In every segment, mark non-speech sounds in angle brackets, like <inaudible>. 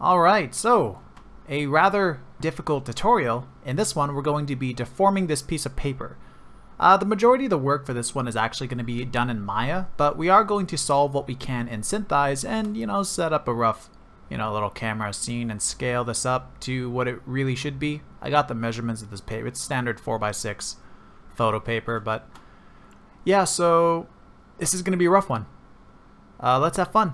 Alright, so a rather difficult tutorial. In this one, we're going to be deforming this piece of paper. Uh, the majority of the work for this one is actually going to be done in Maya, but we are going to solve what we can in SynthEyes and, you know, set up a rough, you know, little camera scene and scale this up to what it really should be. I got the measurements of this paper. It's standard 4x6 photo paper, but yeah, so this is going to be a rough one. Uh, let's have fun.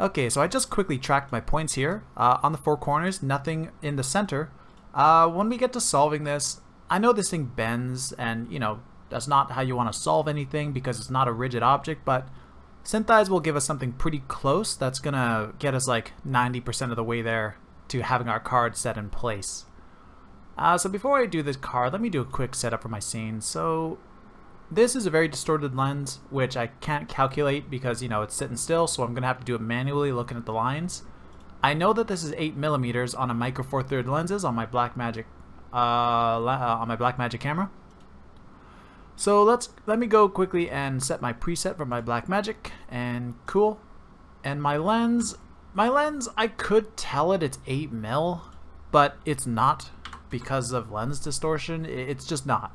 Okay, so I just quickly tracked my points here. Uh, on the four corners, nothing in the center. Uh, when we get to solving this, I know this thing bends and, you know, that's not how you want to solve anything because it's not a rigid object, but SynthEyes will give us something pretty close that's going to get us like 90% of the way there to having our card set in place. Uh, so before I do this card, let me do a quick setup for my scene. So this is a very distorted lens, which I can't calculate because, you know, it's sitting still, so I'm going to have to do it manually looking at the lines. I know that this is 8 millimeters on a Micro Four Thirds lenses on my Blackmagic uh, uh, on my Blackmagic camera. So let's let me go quickly and set my preset for my Blackmagic and cool. And my lens, my lens, I could tell it it's 8 mil, but it's not because of lens distortion. It's just not.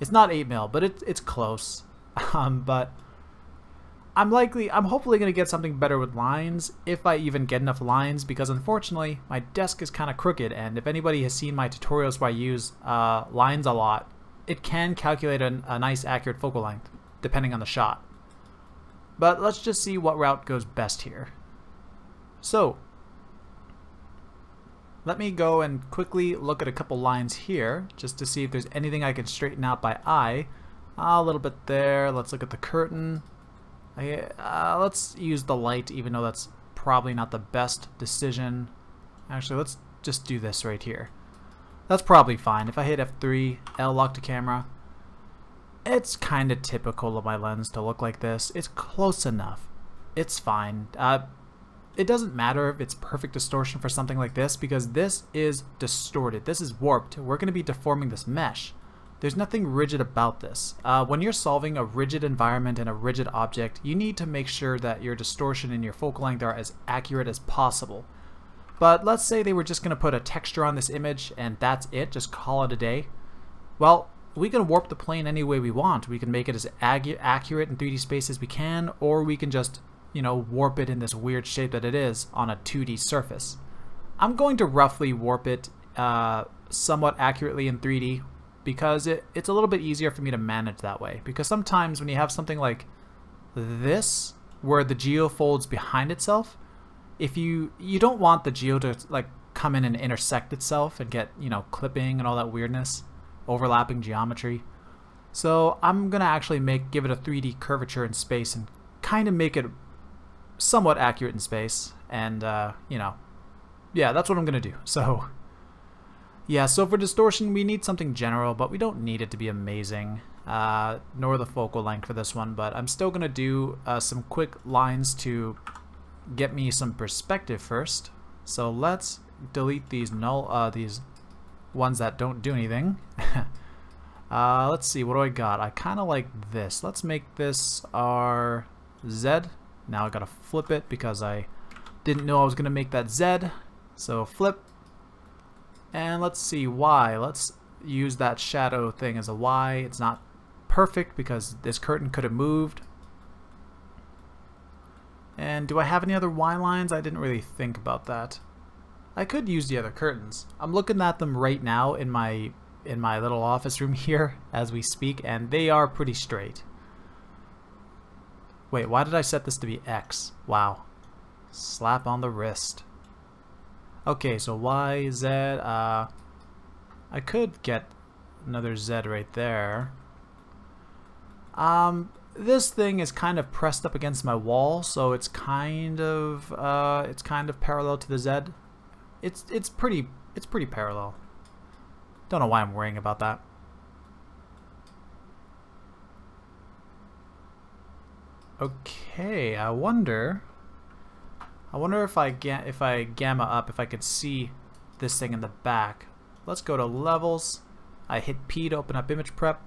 It's not 8 mil, but it's it's close. <laughs> Um, but I'm likely, I'm hopefully going to get something better with lines, if I even get enough lines, because unfortunately, my desk is kind of crooked, and if anybody has seen my tutorials where I use uh, lines a lot, it can calculate a, a nice accurate focal length, depending on the shot. But let's just see what route goes best here. So, let me go and quickly look at a couple lines here, just to see if there's anything I can straighten out by eye. Uh, a little bit there. Let's look at the curtain. Uh, let's use the light, even though that's probably not the best decision. Actually, let's just do this right here. That's probably fine. If I hit F3, L lock to camera, it's kind of typical of my lens to look like this. It's close enough. It's fine. Uh, it doesn't matter if it's perfect distortion for something like this because this is distorted. This is warped. We're going to be deforming this mesh. There's nothing rigid about this. Uh, when you're solving a rigid environment and a rigid object, you need to make sure that your distortion and your focal length are as accurate as possible. But let's say they were just going to put a texture on this image and that's it, just call it a day. Well, we can warp the plane any way we want. We can make it as accurate in 3D space as we can, or we can just you know, warp it in this weird shape that it is on a 2D surface. I'm going to roughly warp it uh, somewhat accurately in 3D because it, it's a little bit easier for me to manage that way. Because sometimes when you have something like this, where the geo folds behind itself, if you you don't want the geo to like come in and intersect itself and get you know clipping and all that weirdness, overlapping geometry. So I'm gonna actually make give it a 3D curvature in space and kind of make it somewhat accurate in space, and, uh, you know, yeah, that's what I'm going to do. <laughs> So, yeah, so for distortion, we need something general, but we don't need it to be amazing, uh, nor the focal length for this one, but I'm still going to do uh, some quick lines to get me some perspective first. So let's delete these null, uh, these ones that don't do anything. <laughs> uh, let's see, what do I got? I kind of like this. Let's make this our Z now I gotta flip it because I didn't know I was gonna make that Z. So flip. And let's see Y. Let's use that shadow thing as a Y. It's not perfect because this curtain could have moved. And do I have any other Y lines? I didn't really think about that. I could use the other curtains. I'm looking at them right now in my in my little office room <laughs> here as we speak and they are pretty straight. Wait, why did I set this to be X? Wow. Slap on the wrist. Okay, so Y, Z, uh, I could get another Z right there. Um, this thing is kind of pressed up against my wall, so it's kind of, uh, it's kind of parallel to the Z. It's, it's pretty, it's pretty parallel. Don't know why I'm worrying about that. Okay, I wonder. I wonder if I get if I gamma up, if I could see this thing in the back. Let's go to levels. I hit P to open up image prep.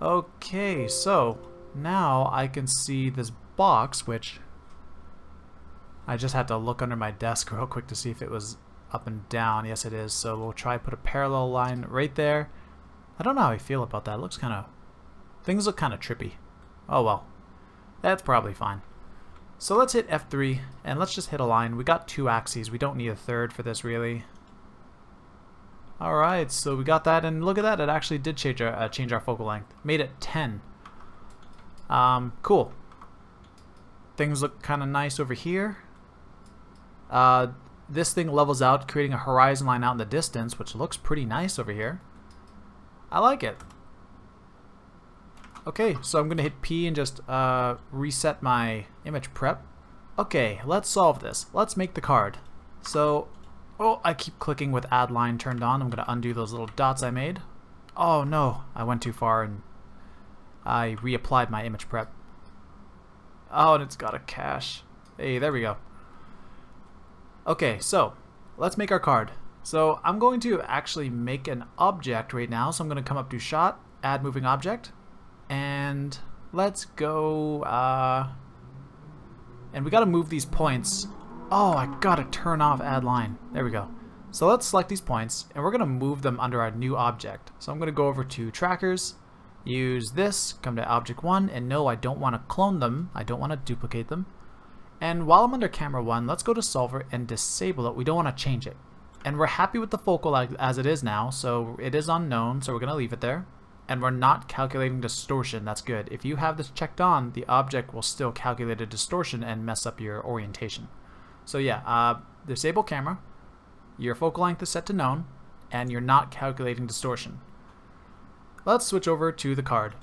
Okay, so now I can see this box, which I just had to look under my desk real quick to see if it was up and down. Yes, it is. So we'll try put a parallel line right there. I don't know how I feel about that. It looks kind of... Things look kind of trippy. Oh well. That's probably fine. So let's hit F3 and let's just hit a line. We got two axes. We don't need a third for this really. Alright, so we got that and look at that. It actually did change our, uh, change our focal length. Made it 10. Um, cool. Things look kind of nice over here. Uh, this thing levels out, creating a horizon line out in the distance, which looks pretty nice over here. I like it. Okay, so I'm to hit P and just uh, reset my image prep. Okay, let's solve this. Let's make the card. So, oh, I keep clicking with add line turned on. I'm to undo those little dots I made. Oh no, I went too far and I reapplied my image prep. Oh, and it's got a cache. Hey, there we go. Okay, so let's make our card. So I'm going to actually make an object right now. So I'm going to come up to shot, add moving object, and let's go, uh, and we gotta move these points. Oh, I gotta turn off add line. There we go. So let's select these points, and we're gonna move them under our new object. So I'm gonna go over to trackers, use this, come to object one, and no, I don't wanna clone them. I don't wanna duplicate them. And while I'm under camera one, let's go to solver and disable it. We don't wanna change it. And we're happy with the focal as it is now, so it is unknown, so we're gonna leave it there and we're not calculating distortion, that's good. If you have this checked on, the object will still calculate a distortion and mess up your orientation. So yeah, uh, disable camera, your focal length is set to known, and you're not calculating distortion. Let's switch over to the card,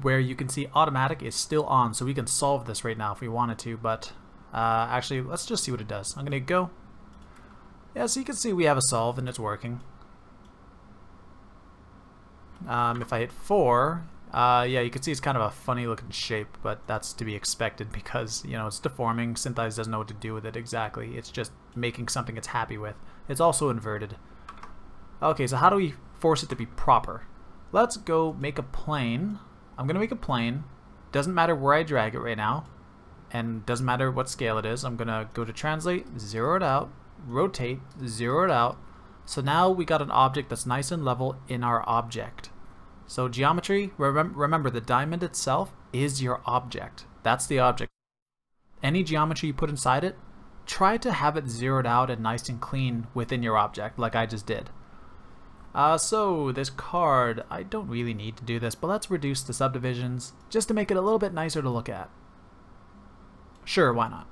where you can see automatic is still on, so we can solve this right now if we wanted to, but uh, actually, let's just see what it does. I'm going to go. Yeah, so you can see we have a solve and it's working. Um, if I hit 4, uh, yeah, you can see it's kind of a funny looking shape, but that's to be expected <laughs> because, you know, it's deforming. SynthEyes doesn't know what to do with it exactly. It's just making something it's happy with. It's also inverted. Okay, so how do we force it to be proper? Let's go make a plane. I'm going to make a plane. Doesn't matter where I drag it right now. And doesn't matter what scale it is. I'm going to go to translate, zero it out, rotate, zero it out, so now we got an object that's nice and level in our object. So geometry, rem remember the diamond itself is your object. That's the object. Any geometry you put inside it, try to have it zeroed out and nice and clean within your object like I just did. Uh, so this card, I don't really need to do this, but let's reduce the subdivisions just to make it a little bit nicer to look at. Sure, why not?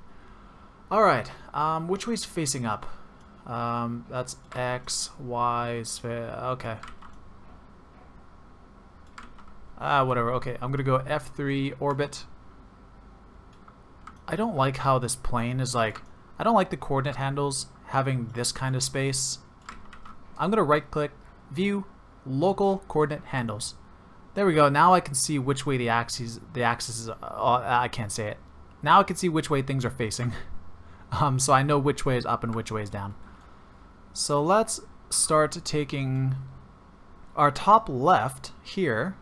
Alright, um, which way's facing up? Um, that's X, Y, sphere. Okay. Ah, whatever. Okay, I'm gonna go F3 orbit. I don't like how this plane is like. I don't like the coordinate handles having this kind of space. I'm gonna right click, view, local coordinate handles. There we go. Now I can see which way the axes the axis is. Uh, I can't say it. Now I can see which way things are facing. <laughs> um, so I know which way is up and which way is down. So let's start taking our top left here,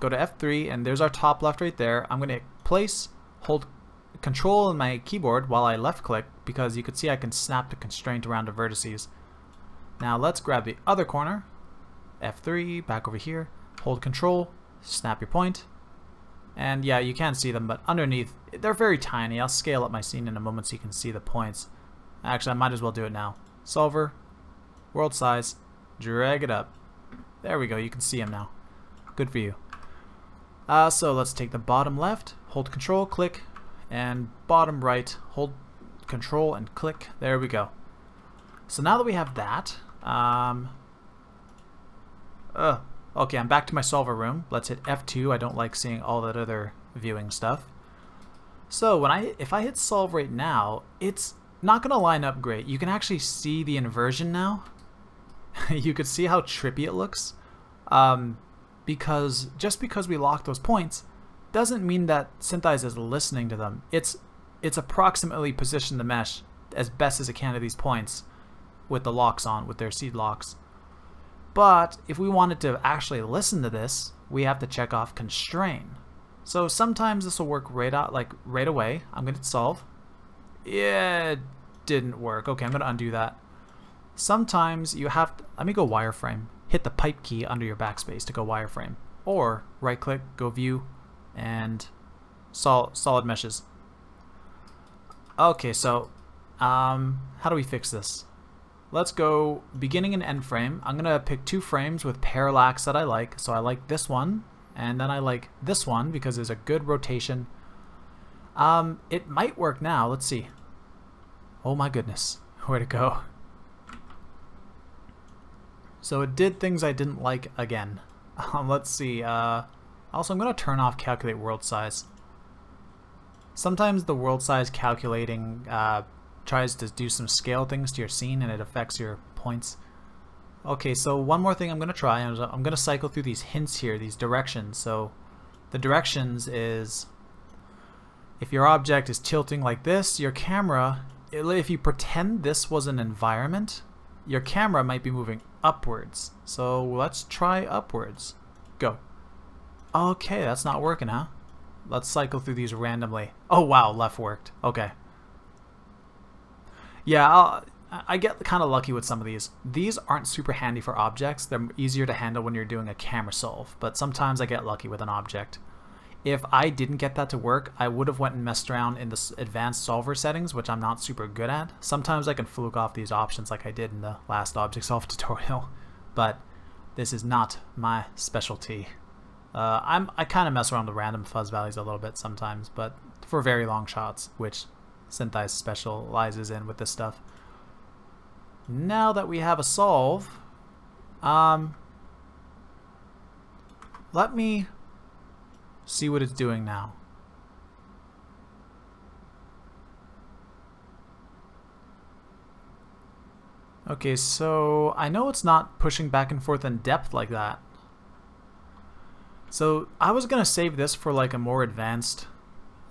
go to F3, and there's our top left right there. I'm going to place, hold control on my keyboard while I left click because you can see I can snap the constraint around the vertices. Now let's grab the other corner, F3, back over here, hold control, snap your point, and yeah, you can see them, but underneath, they're very tiny. I'll scale up my scene in a moment so you can see the points. Actually, I might as well do it now. Solver, world size, drag it up. There we go, you can see him now. Good for you. Uh, so let's take the bottom left, hold control, click, and bottom right, hold control and click. There we go. So now that we have that, um, uh, okay, I'm back to my solver room. Let's hit F2. I don't like seeing all that other viewing stuff. So when I, if I hit solve right now, it's not going to line up great. You can actually see the inversion now. <laughs> you could see how trippy it looks. Um, because just because we lock those points doesn't mean that SynthEyes is listening to them. It's it's approximately positioned the mesh as best as it can to these points with the locks on, with their seed locks. But if we wanted to actually listen to this, we have to check off constrain. So sometimes this will work right out like right away. I'm going to solve. Yeah, it didn't work. Okay, I'm going to undo that. Sometimes you have to, let me go wireframe. Hit the pipe key under your backspace to go wireframe. Or right click, go view, and sol solid meshes. Okay, so um, how do we fix this? Let's go beginning and end frame. I'm to pick two frames with parallax that I like. So I like this one, and then I like this one because there's a good rotation. Um, it might work now. Let's see. Oh my goodness. <laughs> Where to go? So it did things I didn't like again. <laughs> Um, let's see. Uh, also, I'm going to turn off calculate world size. Sometimes the world size calculating uh, tries to do some scale things to your scene and it affects your points. Okay, so one more thing I'm going to try. I'm going to cycle through these hints here, these directions. So the directions is if your object is tilting like this, your camera, if you pretend this was an environment, your camera might be moving upwards. So let's try upwards. Go. Okay, that's not working, huh? Let's cycle through these randomly. Oh wow, left worked. Okay. Yeah, I'll, I get kind of lucky with some of these. These aren't super handy for objects. They're easier to handle when you're doing a camera solve, but sometimes I get lucky with an object. If I didn't get that to work, I would have went and messed around in the advanced solver settings, which I'm not super good at. Sometimes I can fluke off these options like I did in the last object solve <laughs> tutorial, but this is not my specialty. Uh, I'm I kind of mess around with random fuzz values a little bit sometimes, but for very long shots, which SynthEyes specializes in with this stuff. Now that we have a solve, um, let me see what it's doing now. Okay, so I know it's not pushing back and forth in depth like that. So I was going to save this for like a more advanced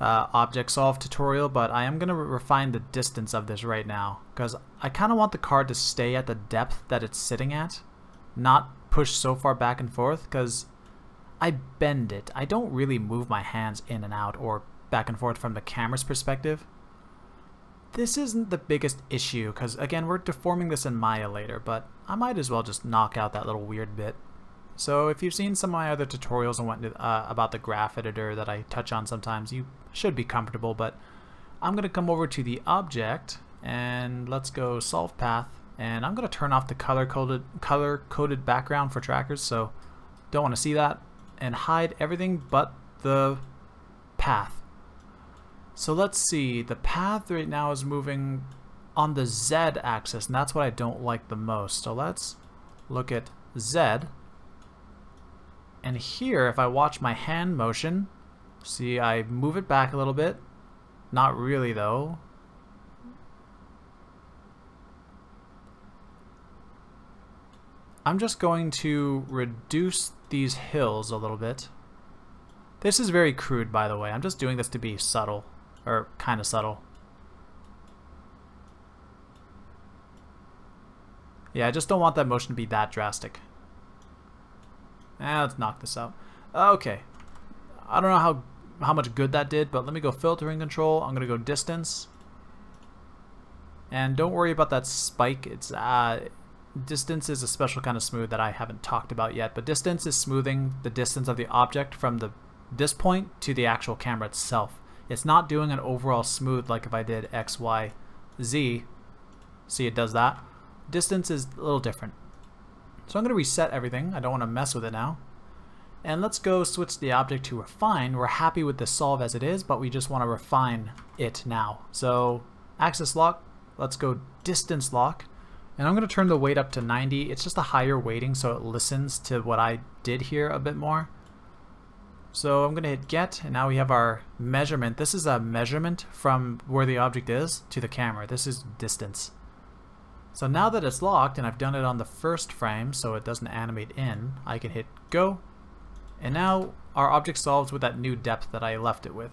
uh, object solve tutorial, but I am going to re refine the distance of this right now because I kind of want the card to stay at the depth that it's sitting at, not push so far back and forth because I bend it. I don't really move my hands in and out or back and forth from the camera's perspective. This isn't the biggest issue because again we're deforming this in Maya later, but I might as well just knock out that little weird bit. So if you've seen some of my other tutorials and what uh, about the graph editor that I touch on sometimes, you should be comfortable, but I'm going to come over to the object and let's go solve path and I'm going to turn off the color coded color coded background for trackers so don't want to see that and hide everything but the path. So let's see, the path right now is moving on the Z axis and that's what I don't like the most. So let's look at Z and here, if I watch my hand motion, see I move it back a little bit. Not really though. I'm just going to reduce these hills a little bit. This is very crude by the way. I'm just doing this to be subtle. Or kind of subtle. Yeah, I just don't want that motion to be that drastic. Eh, let's knock this out. Okay. I don't know how how much good that did, but let me go filtering control. I'm going to go distance. And don't worry about that spike. It's uh, Distance is a special kind of smooth that I haven't talked about yet, but distance is smoothing the distance of the object from the this point to the actual camera itself. It's not doing an overall smooth like if I did X, Y, Z. See, it does that. Distance is a little different. So I'm going to reset everything. I don't want to mess with it now. And let's go switch the object to refine. We're happy with the solve as it is, but we just want to refine it now. So axis lock, let's go distance lock. And I'm going to turn the weight up to 90. It's just a higher weighting so it listens to what I did here a bit more. So I'm going to hit get and now we have our measurement. This is a measurement from where the object is to the camera. This is distance. So now that it's locked, and I've done it on the first frame so it doesn't animate in, I can hit go, and now our object solves with that new depth that I left it with.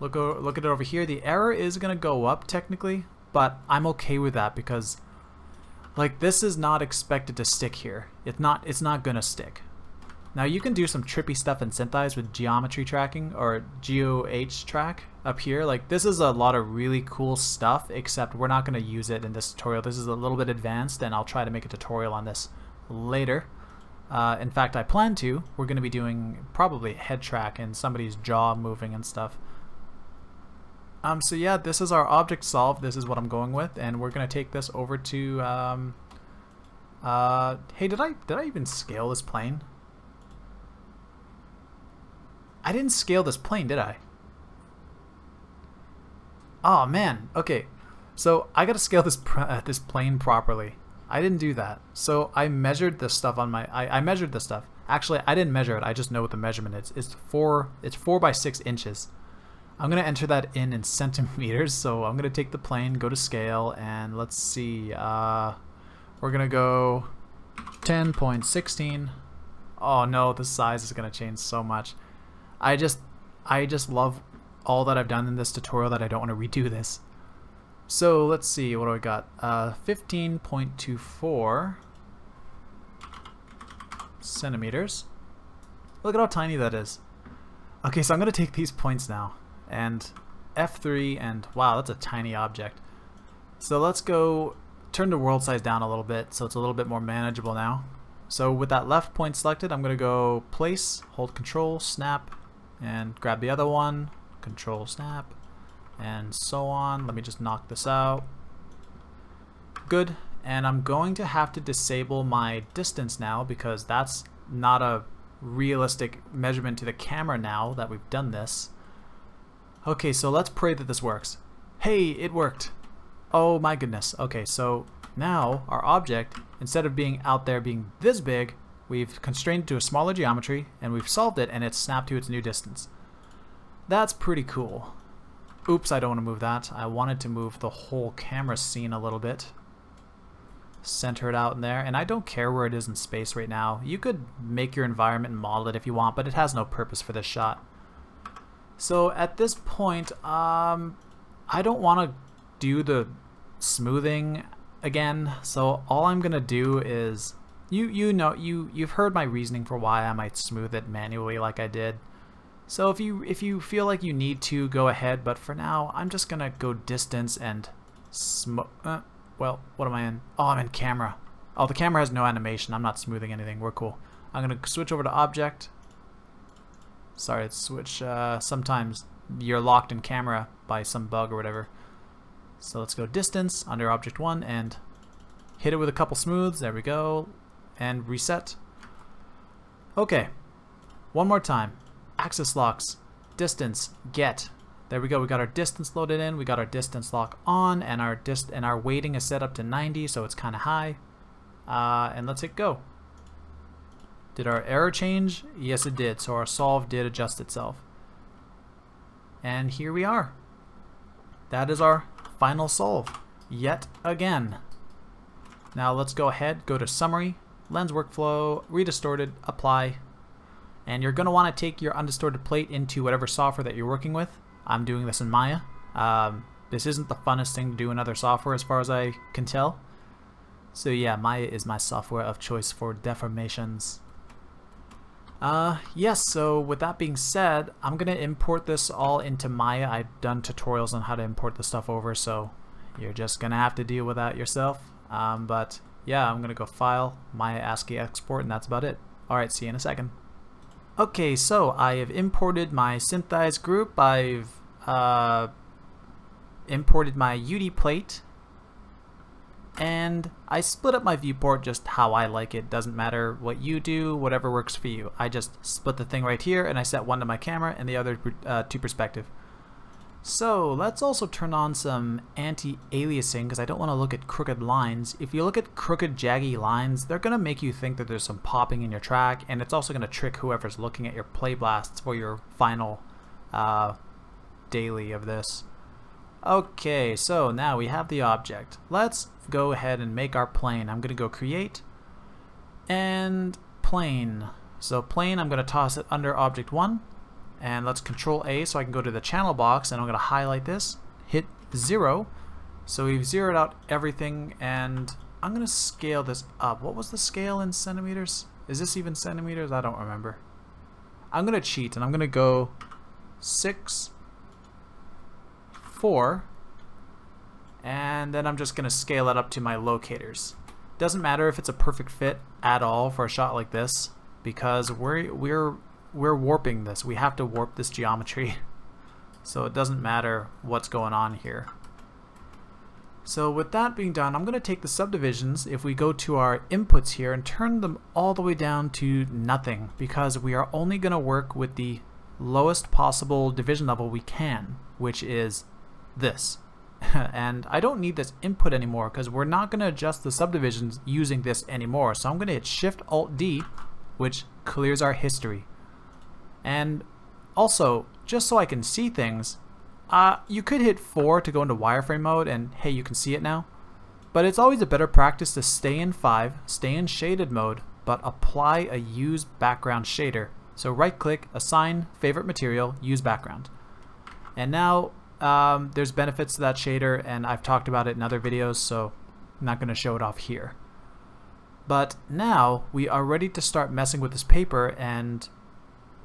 Look, look at it over here, the error is going to go up technically, but I'm okay with that because like this is not expected to stick here. It's not, it's not to stick. Now you can do some trippy stuff in SynthEyes with geometry tracking or GeoH track up here. Like this is a lot of really cool stuff, except we're not to use it in this tutorial. This is a little bit advanced and I'll try to make a tutorial on this later. Uh, in fact, I plan to. We're to be doing probably head track and somebody's jaw moving and stuff. Um, so yeah, this is our object solved. This is what I'm going with, and we're going to take this over to... Um, uh, hey, did I did I even scale this plane? I didn't scale this plane, did I? Oh man, okay. So I gotta scale this uh, this plane properly. I didn't do that. So I measured this stuff on my. I, I measured this stuff. Actually, I didn't measure it. I just know what the measurement is. It's four. It's four by six inches. I'm gonna enter that in in centimeters. So I'm gonna take the plane, go to scale, and let's see. Uh, we're gonna go 10.16. Oh no, the size is gonna change so much. I just I just love all that I've done in this tutorial that I don't want to redo this. So let's see, what do I got? Uh, 15.24 centimeters. Look at how tiny that is. Okay, so I'm going to take these points now. And F3 and wow, that's a tiny object. So let's go turn the world size down a little bit so it's a little bit more manageable now. So with that left point selected, I'm going to go place, hold control, snap, and grab the other one, control snap, and so on. Let me just knock this out. Good, and I'm going to have to disable my distance now because that's not a realistic measurement to the camera now that we've done this. Okay, so let's pray that this works. Hey, it worked. Oh my goodness. Okay, so now our object, instead of being out there being this big, We've constrained to a smaller geometry, and we've solved it, and it's snapped to its new distance. That's pretty cool. Oops, I don't want to move that. I wanted to move the whole camera scene a little bit. Center it out in there, and I don't care where it is in space right now. You could make your environment and model it if you want, but it has no purpose for this shot. So at this point, um, I don't want to do the smoothing again, so all I'm to do is you you know you you've heard my reasoning for why I might smooth it manually like I did. So if you if you feel like you need to go ahead, but for now I'm just gonna go distance and sm uh, well what am I in? Oh I'm in camera. Oh the camera has no animation. I'm not smoothing anything. We're cool. I'm gonna switch over to object. Sorry, it's switch. Uh, sometimes you're locked in camera by some bug or whatever. So let's go distance under object one and hit it with a couple smooths. There we go and reset. Okay, one more time. Axis locks, distance, get. There we go. We got our distance loaded in. We got our distance lock on, and our dist and our weighting is set up to 90, so it's kind of high. Uh, and let's hit go. Did our error change? Yes, it did. So our solve did adjust itself. And here we are. That is our final solve, yet again. Now let's go ahead, go to summary, lens workflow, redistorted, apply. And you're going to want to take your undistorted plate into whatever software that you're working with. I'm doing this in Maya. Um, this isn't the funnest thing to do in other software as far as I can tell. So yeah, Maya is my software of choice for deformations. Uh, yes, so with that being said, I'm going to import this all into Maya. I've done tutorials on how to import the stuff over, so you're just going to have to deal with that yourself. Um, but yeah, I'm gonna go File, Maya ASCII Export, and that's about it. Alright, see you in a second. Okay, so I have imported my SynthEyes group, I've uh, imported my UD plate, and I split up my viewport just how I like it. Doesn't matter what you do, whatever works for you. I just split the thing right here, and I set one to my camera and the other uh, to perspective. So let's also turn on some anti-aliasing because I don't want to look at crooked lines. If you look at crooked jaggy lines, they're going to make you think that there's some popping in your track and it's also going to trick whoever's looking at your play blasts for your final uh, daily of this. Okay, so now we have the object. Let's go ahead and make our plane. I'm going to go create and plane. So plane, I'm going to toss it under object 1 and let's control A so I can go to the channel box and I'm going to highlight this hit 0 so we've zeroed out everything and I'm going to scale this up what was the scale in centimeters Is this even centimeters? I don't remember. I'm going to cheat and I'm going to go 6, 4, and then I'm just going to scale it up to my locators. Doesn't matter if it's a perfect fit at all for a shot like this because we're we're we're warping this. We have to warp this geometry. <laughs> So it doesn't matter what's going on here. So with that being done, I'm going to take the subdivisions, if we go to our inputs here, and turn them all the way down to nothing, because we are only going to work with the lowest possible division level we can, which is this. <laughs> and I don't need this input anymore, because we're not going to adjust the subdivisions using this anymore. So I'm going to hit Shift-Alt-D, which clears our history. And also, just so I can see things, uh, you could hit 4 to go into wireframe mode and hey, you can see it now. But it's always a better practice to stay in 5, stay in shaded mode, but apply a use background shader. So right click, assign favorite material, use background. And now um, there's benefits to that shader and I've talked about it in other videos so I'm not going to show it off here. But now we are ready to start messing with this paper and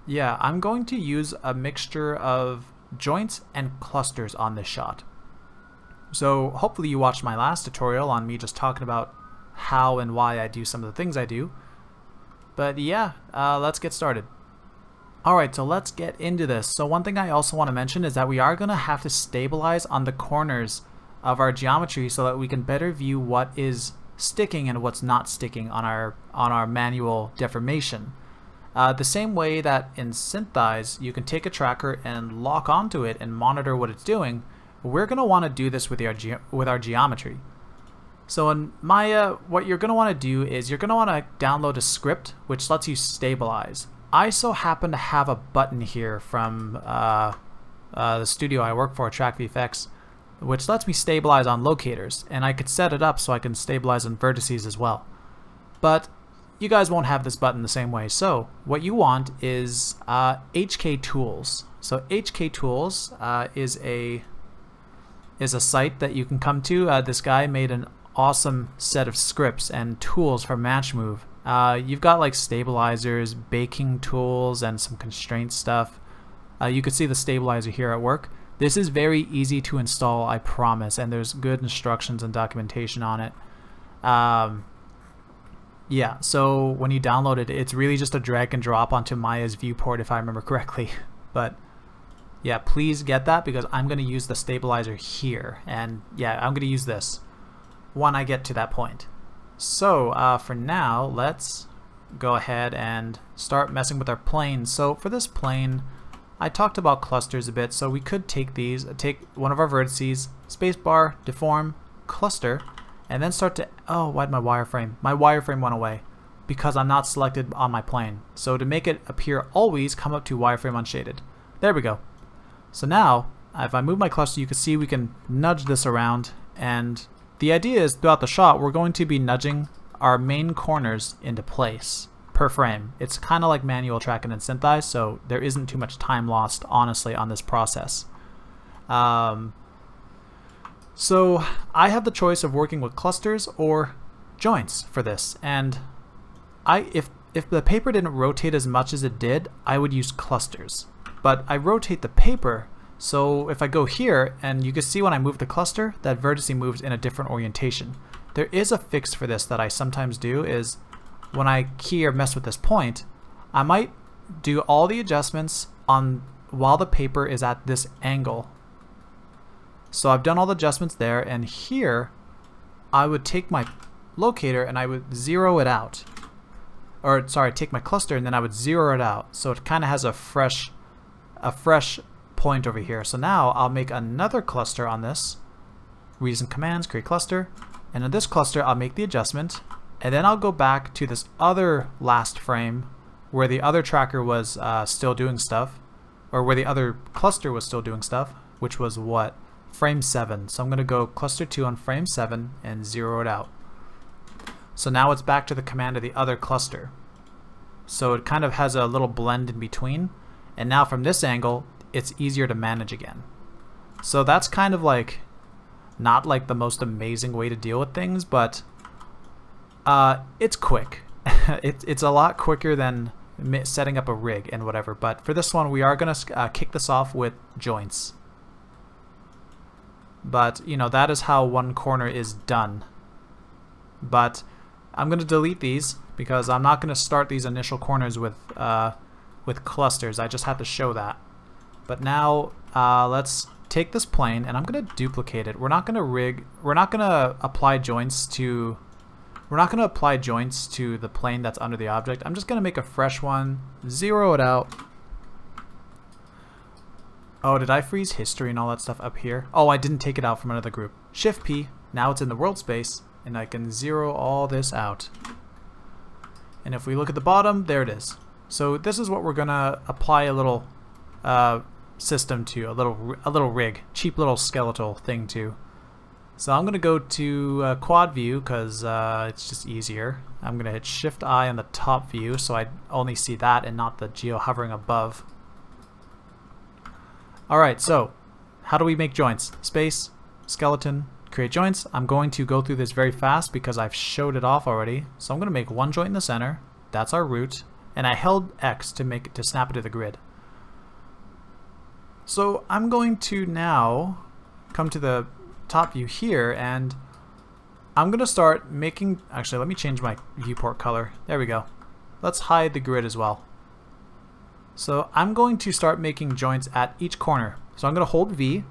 yeah, I'm going to use a mixture of joints and clusters on this shot. So hopefully you watched my last tutorial on me just talking about how and why I do some of the things I do. But yeah, uh, let's get started. Alright, so let's get into this. So one thing I also want to mention is that we are going to have to stabilize on the corners of our geometry so that we can better view what is sticking and what's not sticking on our on our manual deformation. Uh, the same way that in SynthEyes you can take a tracker and lock onto it and monitor what it's doing, we're going to want to do this with our, with our geometry. So in Maya, what you're going to want to do is you're going to want to download a script which lets you stabilize. I so happen to have a button here from uh, uh, the studio I work for, TrackVFX, which lets me stabilize on locators, and I could set it up so I can stabilize on vertices as well. But you guys won't have this button the same way. So what you want is uh, HK Tools. So HK Tools uh, is a is a site that you can come to. Uh, this guy made an awesome set of scripts and tools for Matchmove. Uh, you've got like stabilizers, baking tools, and some constraint stuff. Uh, you can see the stabilizer here at work. This is very easy to install, I promise, and there's good instructions and documentation on it. Um, yeah, so when you download it, it's really just a drag and drop onto Maya's viewport if I remember <laughs> correctly. But yeah, please get that because I'm going to use the stabilizer here. And yeah, I'm going to use this when I get to that point. So uh, for now, let's go ahead and start messing with our plane. So for this plane, I talked about clusters a bit, so we could take these, take one of our vertices, spacebar, deform, cluster, and then start to, oh, why'd my wireframe? My wireframe went away because I'm not selected on my plane. So to make it appear always, come up to wireframe unshaded. There we go. So now, if I move my cluster, you can see we can nudge this around. And the idea is throughout the shot, we're going to be nudging our main corners into place per frame. It's kind of like manual tracking and SynthEyes, so there isn't too much time lost, honestly, on this process. Um, so I have the choice of working with clusters or joints for this. And I if if the paper didn't rotate as much as it did, I would use clusters. But I rotate the paper, so if I go here, and you can see when I move the cluster, that vertex moves in a different orientation. There is a fix for this that I sometimes do, is when I key or mess with this point, I might do all the adjustments on while the paper is at this angle so I've done all the adjustments there and here I would take my locator and I would zero it out. Or sorry, take my cluster and then I would zero it out. So it kind of has a fresh a fresh point over here. So now I'll make another cluster on this. Reason commands, create cluster. And in this cluster I'll make the adjustment and then I'll go back to this other last frame where the other tracker was uh, still doing stuff or where the other cluster was still doing stuff which was what frame 7. So I'm going to go cluster 2 on frame 7 and zero it out. So now it's back to the command of the other cluster. So it kind of has a little blend in between. And now from this angle, it's easier to manage again. So that's kind of like not like the most amazing way to deal with things, but uh, it's quick. <laughs> it, it's a lot quicker than setting up a rig and whatever. But for this one, we are going to uh, kick this off with joints. But, you know, that is how one corner is done. But I'm going to delete these because I'm not going to start these initial corners with, uh, with clusters. I just have to show that. But now uh, let's take this plane and I'm going to duplicate it. We're not going to rig, we're not going to apply joints to, we're not going to apply joints to the plane that's under the object. I'm just going to make a fresh one, zero it out. Oh, did I freeze history and all that stuff up here? Oh, I didn't take it out from another group. Shift P, now it's in the world space, and I can zero all this out. And if we look at the bottom, there it is. So this is what we're gonna apply a little uh, system to, a little a little rig, cheap little skeletal thing to. So I'm gonna go to uh, quad view because uh, it's just easier. I'm gonna hit Shift I on the top view so I only see that and not the geo hovering above. Alright, so how do we make joints? Space, skeleton, create joints. I'm going to go through this very fast because I've showed it off already. So I'm going to make one joint in the center. That's our root. And I held X to make it to snap it to the grid. So I'm going to now come to the top view here and I'm going to start making, actually let me change my viewport color. There we go. Let's hide the grid as well. So I'm going to start making joints at each corner. So I'm going to hold V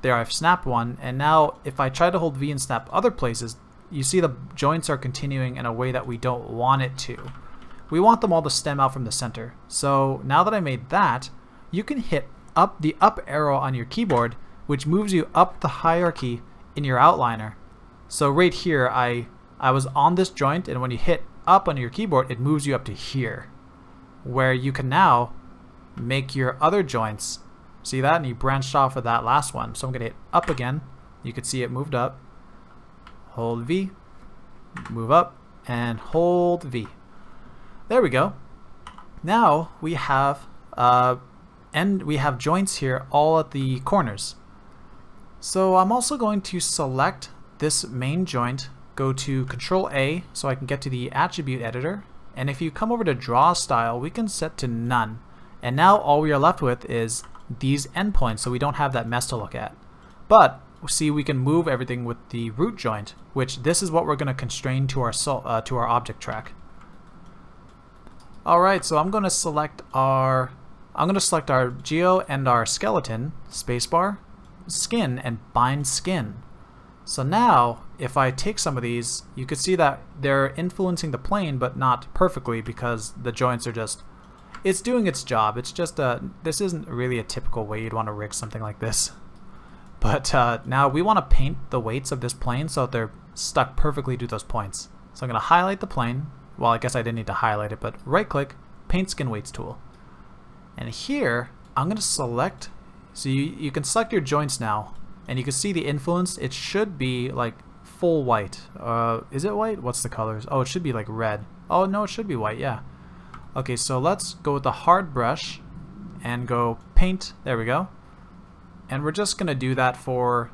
there I've snapped one, and now if I try to hold V and snap other places, you see the joints are continuing in a way that we don't want it to. We want them all to stem out from the center. So now that I made that, you can hit up the up arrow on your keyboard, which moves you up the hierarchy in your outliner. So right here, I, I was on this joint, and when you hit up on your keyboard, it moves you up to here, where you can now make your other joints See that? And you branched off of that last one. So I'm going to hit up again. You can see it moved up. Hold V. Move up. And hold V. There we go. Now we have uh, and we have joints here all at the corners. So I'm also going to select this main joint, go to Control A so I can get to the attribute editor. And if you come over to draw style, we can set to none. And now all we are left with is these endpoints so we don't have that mess to look at. But see we can move everything with the root joint, which this is what we're going to constrain to our uh, to our object track. Alright, so I'm going to select our I'm going to select our geo and our skeleton, spacebar, skin, and bind skin. So now, if I take some of these, you can see that they're influencing the plane, but not perfectly because the joints are just it's doing its job. It's just a, uh, this isn't really a typical way you'd want to rig something like this. <laughs> But uh, now we want to paint the weights of this plane so they're stuck perfectly to those points. So I'm going to highlight the plane. Well, I guess I didn't need to highlight it, but right click, paint skin weights tool. And here, I'm going to select, so you, you can select your joints now, and you can see the influence. It should be like full white. Uh, is it white? What's the colors? Oh, it should be like red. Oh, no, it should be white, yeah. Okay, so let's go with the hard brush and go paint. There we go. And we're just going to do that for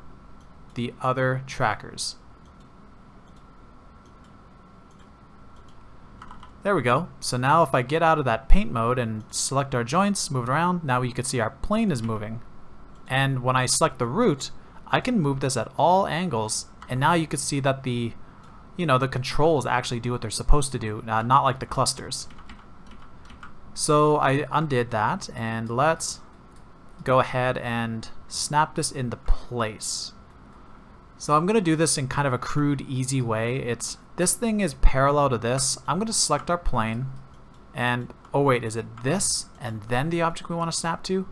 the other trackers. There we go. So now if I get out of that paint mode and select our joints, move it around, now you can see our plane is moving. And when I select the root, I can move this at all angles, and now you can see that the, you know, the controls actually do what they're supposed to do, uh, not like the clusters. So I undid that and let's go ahead and snap this into place. So I'm going to do this in kind of a crude, easy way. It's This thing is parallel to this. I'm going to select our plane and, oh wait, is it this and then the object we want to snap to?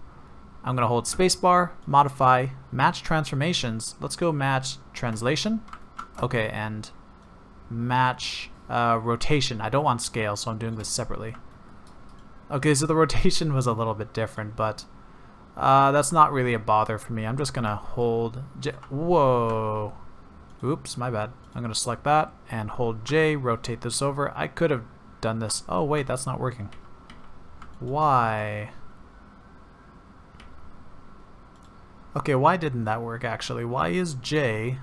I'm going to hold spacebar, modify, match transformations. Let's go match translation. Okay, and match uh, rotation. I don't want scale, so I'm doing this separately. Okay, so the <laughs> rotation was a little bit different, but uh, that's not really a bother for me. I'm just gonna hold J. Whoa. Oops, my bad. I'm gonna select that and hold J, rotate this over. I could have done this. Oh wait, that's not working. Why? Okay, why didn't that work actually? Why is J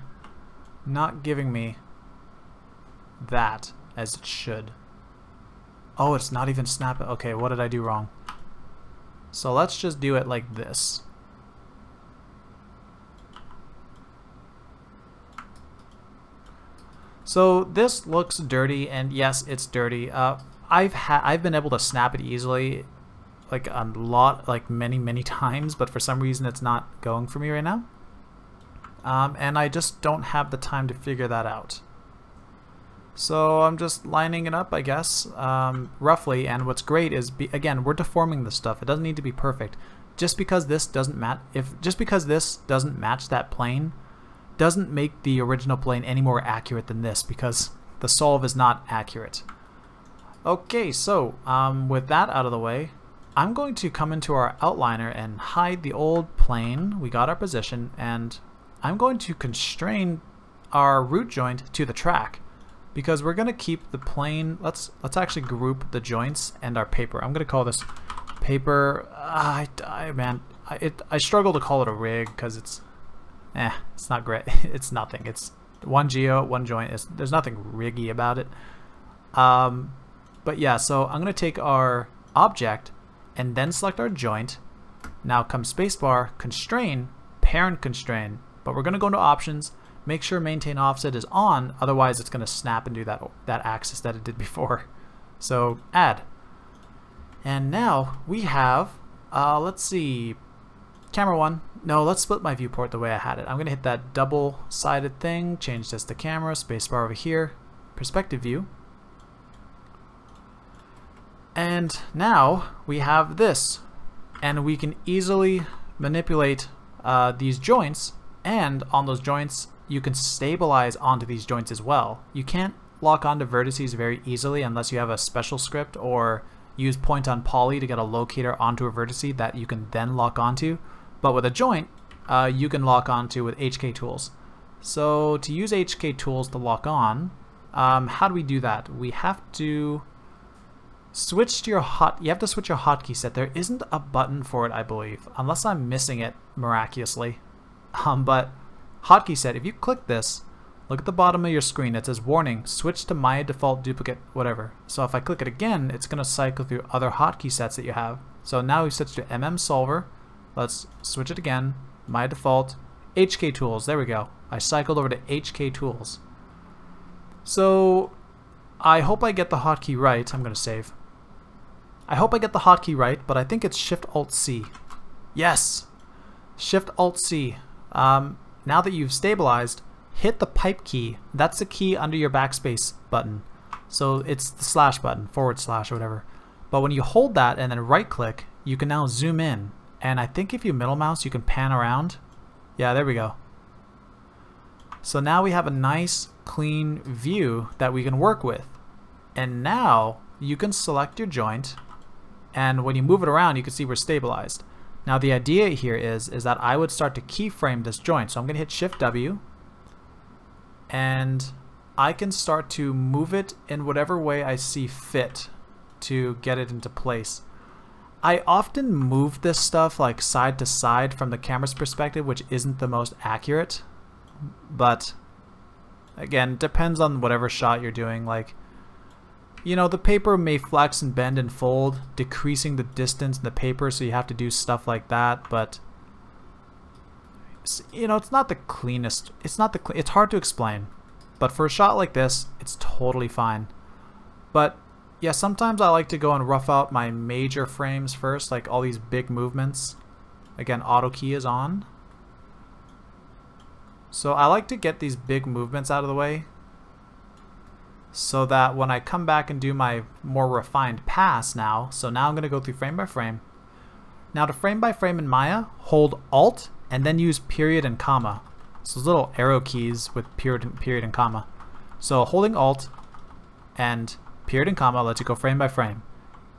not giving me that as it should? Oh, it's not even snap. Okay, what did I do wrong? So let's just do it like this. So this looks dirty, and yes, it's dirty. Uh, I've had I've been able to snap it easily, like a lot, like many many <laughs> times, but for some reason it's not going for me right now. Um, and I just don't have the time to figure that out. So I'm just lining it up, I guess, um, roughly. And what's great is, be, again, we're deforming the stuff. It doesn't need to be perfect. Just because this doesn't match, if just because this doesn't match that plane, doesn't make the original plane any more accurate than this because the solve is not accurate. Okay, so um, with that out of the way, I'm going to come into our outliner and hide the old plane. We got our position, and I'm going to constrain our root joint to the track because we're to keep the plane. Let's let's actually group the joints and our paper. I'm to call this paper. Uh, I, I man, I, it, I struggle to call it a rig because it's eh, it's not great. <laughs> it's nothing. It's one geo, one joint. It's, there's nothing riggy about it. Um, but yeah, so I'm to take our object and then select our joint. Now come spacebar, constrain, parent constrain. But we're to go into options, make sure maintain offset is on, otherwise it's going to snap and do that, that axis that it did before. <laughs> So add. And now we have, uh, let's see, camera one, no, let's split my viewport the way I had it. I'm going to hit that double-sided thing, change this to camera, spacebar over here, perspective view. And now we have this. And we can easily manipulate uh, these joints, and on those joints, you can stabilize onto these joints as well. You can't lock onto vertices very easily unless you have a special script or use point on poly to get a locator onto a vertice that you can then lock onto. But with a joint, uh, you can lock onto with HK tools. So to use HK tools to lock on, um, how do we do that? We have to switch to your hot. You have to switch your hotkey set. There isn't a button for it, I believe, unless I'm missing it miraculously. <laughs> Um, but hotkey set. If you click this, look at the bottom of your screen. It says warning. Switch to my default duplicate whatever. So if I click it again, it's going to cycle through other hotkey sets that you have. So now we switch to MM Solver. Let's switch it again. My default. HK Tools. There we go. I cycled over to HK Tools. So I hope I get the hotkey right. I'm going to save. I hope I get the hotkey right, but I think it's Shift Alt C. Yes! Shift Alt C. Um, now that you've stabilized, hit the pipe key. That's the key under your backspace button. So it's the slash button, forward slash or whatever. But when you hold that and then right click, you can now zoom in and I think if you middle mouse, you can pan around. Yeah, there we go. So now we have a nice clean view that we can work with. And now you can select your joint and when you move it around you can see we're stabilized. Now the idea here is, is that I would start to keyframe this joint. So I'm going to hit Shift W and I can start to move it in whatever way I see fit to get it into place. I often move this stuff like side to side from the camera's perspective, which isn't the most accurate. But again, depends on whatever shot you're doing. Like, you know, the paper may flex and bend and fold, decreasing the distance in the paper, so you have to do stuff like that. But you know, it's not the cleanest. It's not the. Cle it's hard to explain. But for a shot like this, it's totally fine. But yeah, sometimes I like to go and rough out my major frames first, like all these big movements. Again, auto key is on. So I like to get these big movements out of the way so that when I come back and do my more refined pass now, so now I'm going to go through frame by frame. Now to frame by frame in Maya, hold Alt and then use period and comma. So those little arrow keys with period, period and comma. So holding Alt and period and comma lets you go frame by frame.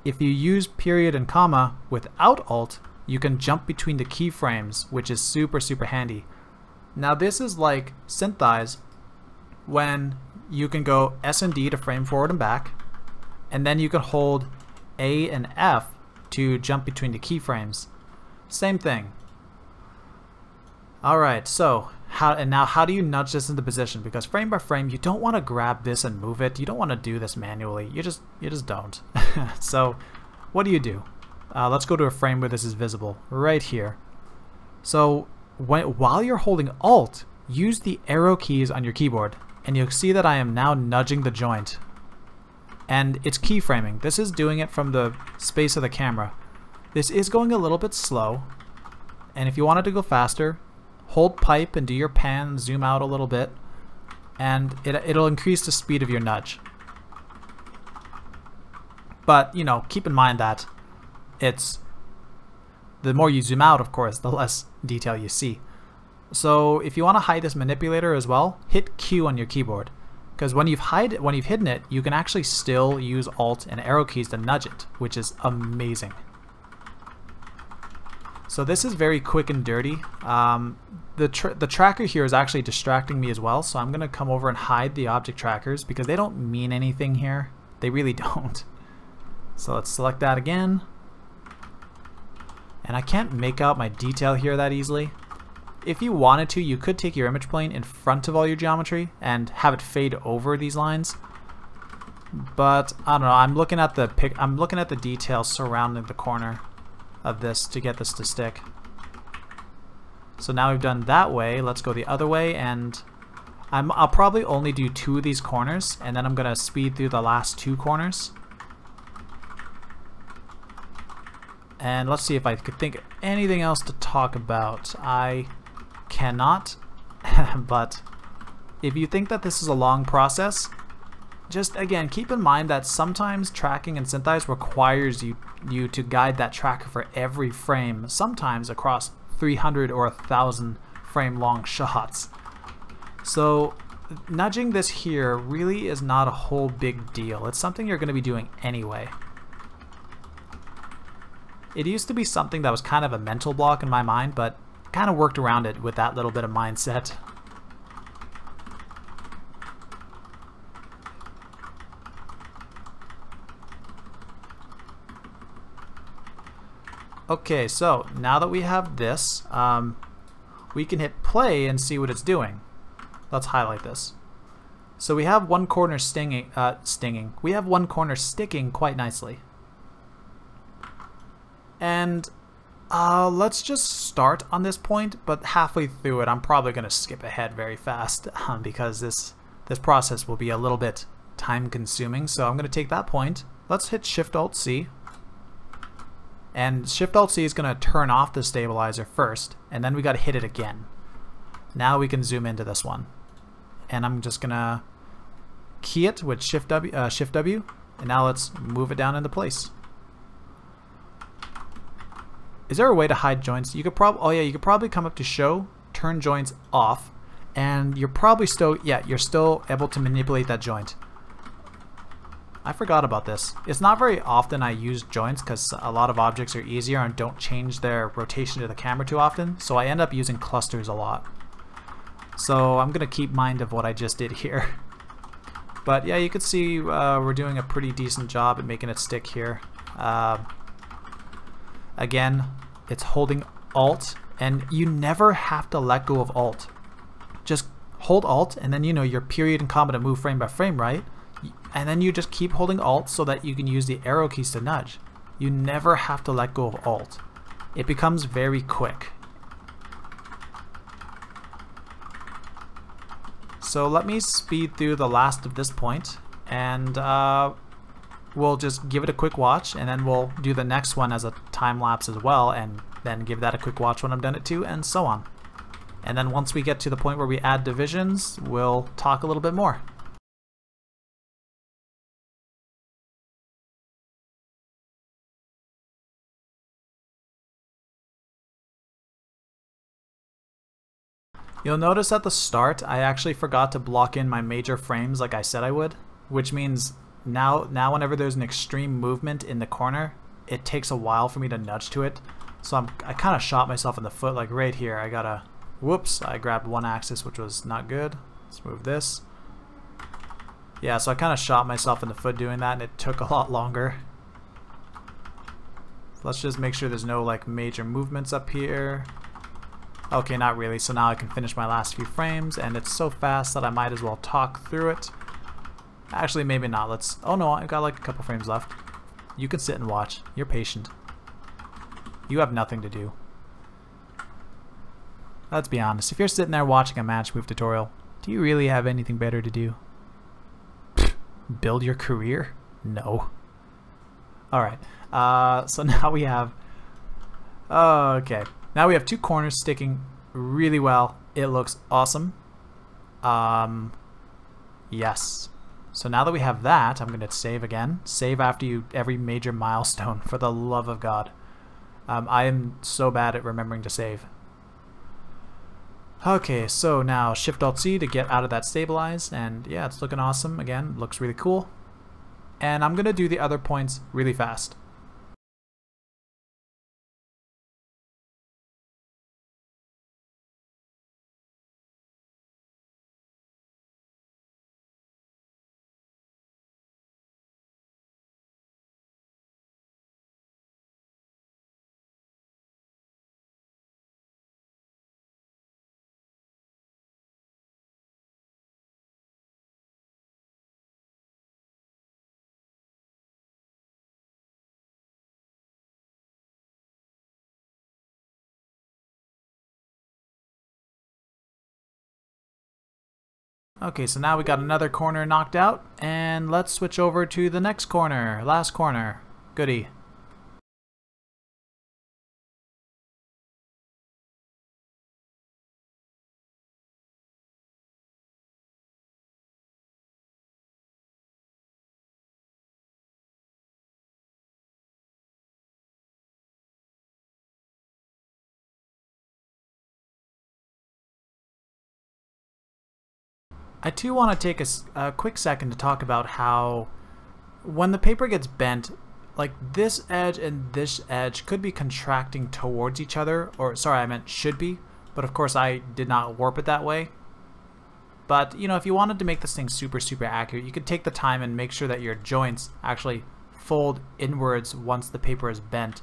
If you use period and comma without alt, you can jump between the keyframes, which is super, super handy. Now this is like SynthEyes when you can go S and D to frame forward and back, and then you can hold A and F to jump between the keyframes. Same thing. Alright, so how and now how do you nudge this into position? Because frame by frame, you don't want to grab this and move it. You don't want to do this manually. You just you just don't. <laughs> so what do you do? Uh, let's go to a frame where this is visible, right here. So when, while you're holding Alt, use the arrow keys on your keyboard, and you'll see that I am now nudging the joint. And it's keyframing. This is doing it from the space of the camera. This is going a little bit slow, and if you wanted to go faster, hold pipe and do your pan, zoom out a little bit, and it, it'll increase the speed of your nudge. But, you know, keep in mind that it's the more you zoom out, of course, the less detail you see. So if you want to hide this manipulator as well, hit Q on your keyboard. Because when you've hide when you've hidden it, you can actually still use Alt and arrow keys to nudge it, which is amazing. So this is very quick and dirty. Um, the, tr the tracker here is actually distracting me as well, so I'm going to come over and hide the object trackers because they don't mean anything here. They really <laughs> don't. So let's select that again. And I can't make out my detail here that easily. If you wanted to, you could take your image plane in front of all your geometry and have it fade over these lines. But I don't know, I'm looking at the pic I'm looking at the details surrounding the corner of this to get this to stick. So now we've done that way, let's go the other way and I'm, I'll probably only do two of these corners and then I'm going to speed through the last two corners. And let's see if I could think of anything else to talk about. I cannot, <laughs> but if you think that this is a long process, just again, keep in mind that sometimes tracking and SynthEyes requires you, you to guide that tracker for every frame, sometimes across 300 or 1,000 frame long <laughs> shots. So nudging this here really is not a whole big deal. It's something you're going to be doing anyway. It used to be something that was kind of a mental block in my mind, but kind of worked around it with that little bit of mindset. Okay, so now that we have this, um, we can hit play and see what it's doing. Let's highlight this. So we have one corner stinging, uh, stinging. We have one corner sticking quite nicely. And uh, let's just start on this point, but halfway through it, I'm probably going to skip ahead very fast <laughs> um, because this this process will be a little bit time consuming. So I'm going to take that point. Let's hit Shift Alt C. And Shift Alt C is going to turn off the stabilizer first, and then we got to hit it again. Now we can zoom into this one. And I'm just going to key it with Shift W, uh, Shift W, and now let's move it down into place. Is there a way to hide joints? You could probably, oh yeah, you could probably come up to show, turn joints off, and you're probably still, yeah, you're still able to manipulate that joint. I forgot about this. It's not very often I use joints because a lot of objects are easier and don't change their rotation to the camera too often, so I end up using clusters a lot. So I'm going to keep mind of what I just did here. <laughs> But yeah, you can see uh, we're doing a pretty decent job at making it stick here. Uh, Again, it's holding Alt, and you never have to let go of Alt. Just hold Alt, and then you know your period and comma to move frame by frame, right? And then you just keep holding Alt so that you can use the arrow keys to nudge. You never have to let go of Alt. It becomes very quick. So let me speed through the last of this point, and uh, we'll just give it a quick watch and then we'll do the next one as a time lapse as well and then give that a quick watch when I'm done it too and so on. And then once we get to the point where we add divisions, we'll talk a little bit more. You'll notice at the start I actually forgot to block in my major frames like I said I would, which means now, now whenever there's an extreme movement in the corner, it takes a while for me to nudge to it. So I'm, I kind of shot myself in the foot, like right here. I gotta, whoops, I grabbed one axis, which was not good. Let's move this. Yeah, so I kind of shot myself in the foot doing that, and it took <laughs> a lot longer. let's just make sure there's no like major movements up here. Okay, not really. So now I can finish my last few frames, and it's so fast that I might as well talk through it. Actually, maybe not. Let's... Oh no, I've got like a couple frames left. You can sit and watch. You're patient. You have nothing to do. Let's be honest. If you're sitting there watching a match move tutorial, do you really have anything better to do? Build your career? No. Alright. Uh, so <laughs> now we have... okay. Now we have two corners sticking really well. It looks awesome. Um, yes. So now that we have that, I'm going to save again. Save after you every major milestone, <laughs> for the love of God. Um, I am so bad at remembering to save. Okay, so now Shift-Alt-C to get out of that stabilize, and yeah, it's looking awesome. Again, looks really cool. And I'm going to do the other points really fast. Okay, so now we got another corner knocked out, and let's switch over to the next corner, last corner. Goody. I too want to take a, a, quick second to talk about how when the paper gets bent, like this edge and this edge could be contracting towards each other, or sorry, I meant should be, but of course I did not warp it that way. But, you know, if you wanted to make this thing super, super accurate, you could take the time and make sure that your joints actually fold inwards once the paper is bent.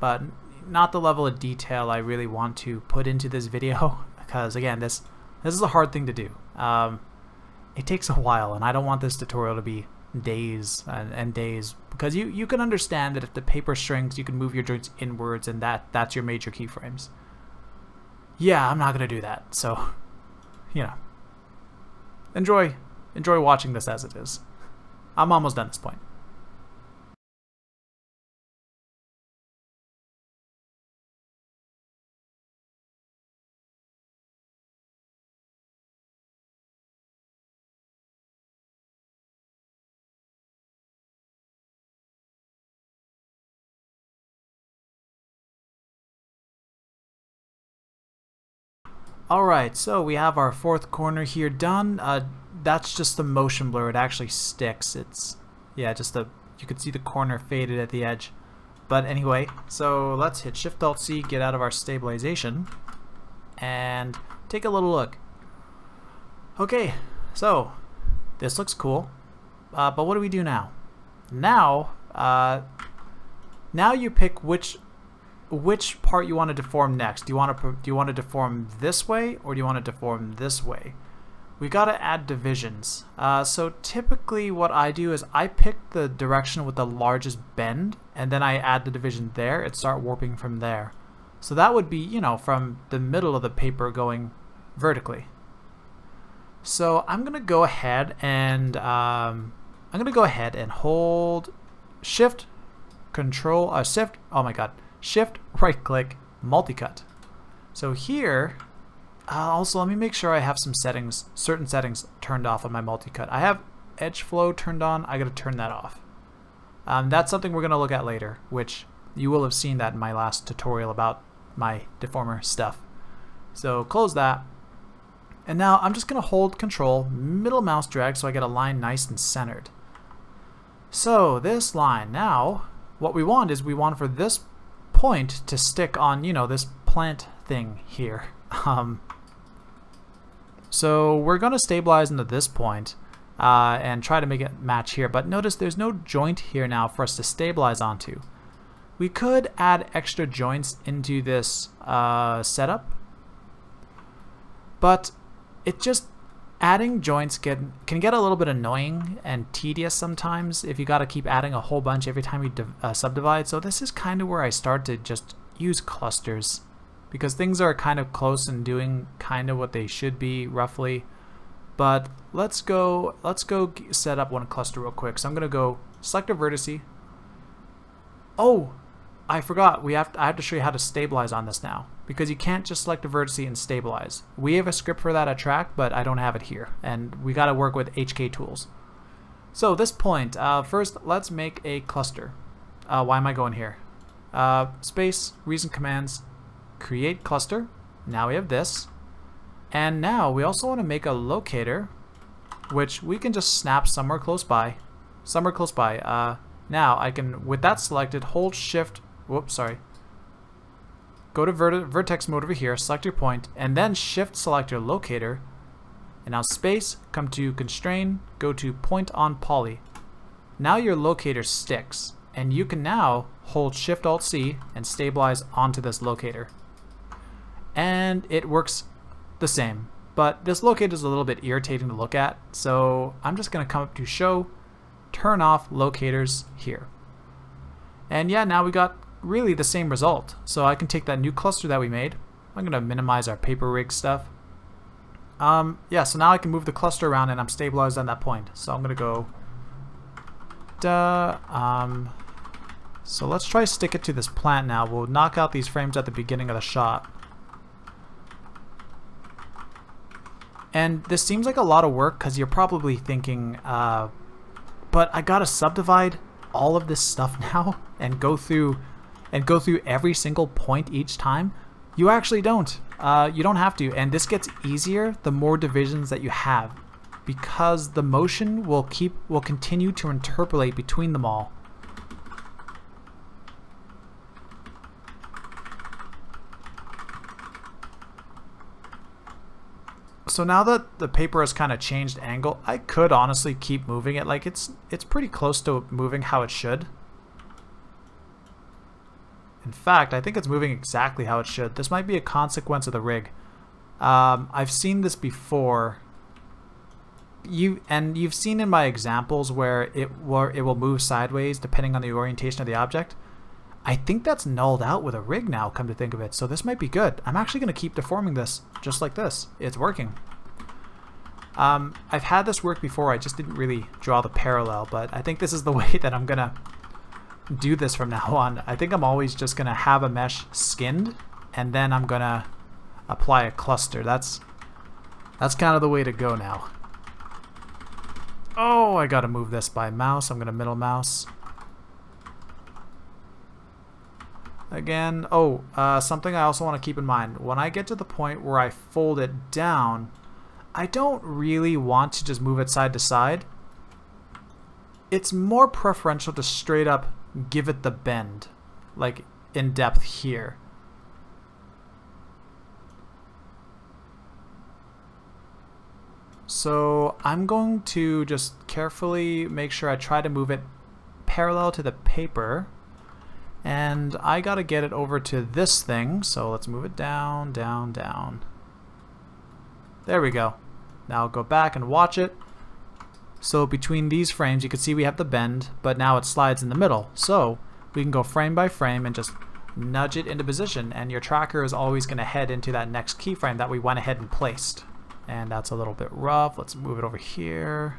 But not the level of detail I really want to put into this video, <laughs> because again, this this is a hard thing to do. Um, it takes a while, and I don't want this tutorial to be days and, and, days because you you can understand that if the paper shrinks, you can move your joints inwards, and that that's your major keyframes. Yeah, I'm not gonna do that. So, you know, enjoy enjoy watching this as it is. I'm almost done at this point. Alright, so we have our fourth corner here done. Uh, that's just the motion blur. It actually sticks. It's, yeah, just the, you can see the corner faded at the edge. But anyway, so let's hit Shift-Alt-C, get out of our stabilization, and take a little look. Okay, so this looks cool, uh, but what do we do now? Now, uh, now you pick which which part you want to deform next. Do you want to do you want to deform this way or do you want to deform this way? We got to add divisions. Uh, so typically what I do is I pick the direction with the largest bend and then I add the division there and start warping from there. So that would be, you know, from the middle of the paper going vertically. So I'm going to go ahead and um, I'm going to go ahead and hold shift control uh, shift oh my god Shift, right click, multi-cut. So here, uh, also let me make sure I have some settings, certain settings turned off on my multi-cut. I have edge flow turned on, I gotta turn that off. Um, that's something we're gonna look at later, which you will have seen that in my last tutorial about my deformer stuff. So close that. And now I'm just gonna hold control, middle mouse drag so I get a line nice and centered. So this line now, what we want is we want for this point to stick on, you know, this plant thing here. <laughs> Um, so we're going to stabilize into this point, uh, and try to make it match here. But notice there's no joint here now for us to stabilize onto. We could add extra joints into this uh, setup, but it just adding joints can can get a little bit annoying and tedious sometimes if you got to keep adding a whole bunch every time you uh, subdivide. So this is kind of where I start to just use clusters because things are kind of close and doing kind of what they should be roughly. But let's go let's go set up one cluster real quick. So I'm gonna go select a vertice. Oh, I forgot. We have to, I have to show you how to stabilize on this now because you can't just select a vertex and stabilize. We have a script for that at track, but I don't have it here, and we got to work with HK tools. So this point, uh, first let's make a cluster. Uh, why am I going here? Uh, space, recent commands, create cluster. Now we have this. And now we also want to make a locator, which we can just snap somewhere close by. Somewhere close by. Uh, now I can, with that selected, hold shift, whoops, sorry, Go to vertex mode over here, select your point, and then shift select your locator. And now space, come to constrain, go to point on poly. Now your locator sticks, and you can now hold shift alt C and stabilize onto this locator. And it works the same, but this locator is a little bit irritating to look at, so I'm just going to come up to show, turn off locators here. And yeah, now we got really the same result. So I can take that new cluster that we made. I'm going to minimize our paper rig stuff. Um, yeah, so now I can move the cluster around and I'm stabilized on that point. So I'm going to go... Duh, um, so let's try stick it to this plant now. We'll knock out these frames at the beginning of the shot. And this seems like a lot of work because you're probably thinking, uh, but I gotta subdivide all of this stuff <laughs> now and go through and go through every single point each time, you actually don't. Uh, you don't have to, and this gets easier the more divisions that you have, because the motion will keep will continue to interpolate between them all. So now that the paper has kind of changed angle, I could honestly keep moving it. Like it's it's pretty close to moving how it should. In fact, I think it's moving exactly how it should. This might be a consequence of the rig. Um, I've seen this before. You and you've seen in my examples where it where it will move sideways depending on the orientation of the object. I think that's nulled out with a rig now, come to think of it. So this might be good. I'm actually going to keep deforming this just like this. It's working. Um, I've had this work before, I just didn't really draw the parallel, but I think this is the <laughs> way that I'm going to do this from now on. I think I'm always just going to have a mesh skinned and then I'm going to apply a cluster. That's that's kind of the way to go now. Oh, I got to move this by mouse. I'm going to middle mouse. Again, oh, uh, something I also want to keep in mind. When I get to the point where I fold it down, I don't really want to just move it side to side. It's more preferential to straight up give it the bend, like in depth here. So I'm going to just carefully make sure I try to move it parallel to the paper. And I gotta get it over to this thing, so let's move it down, down, down. There we go. Now go back and watch it. So between these frames you can see we have the bend, but now it slides in the middle. So we can go frame by frame and just nudge it into position and your tracker is always going to head into that next keyframe that we went ahead and placed. And that's a little bit rough. Let's move it over here.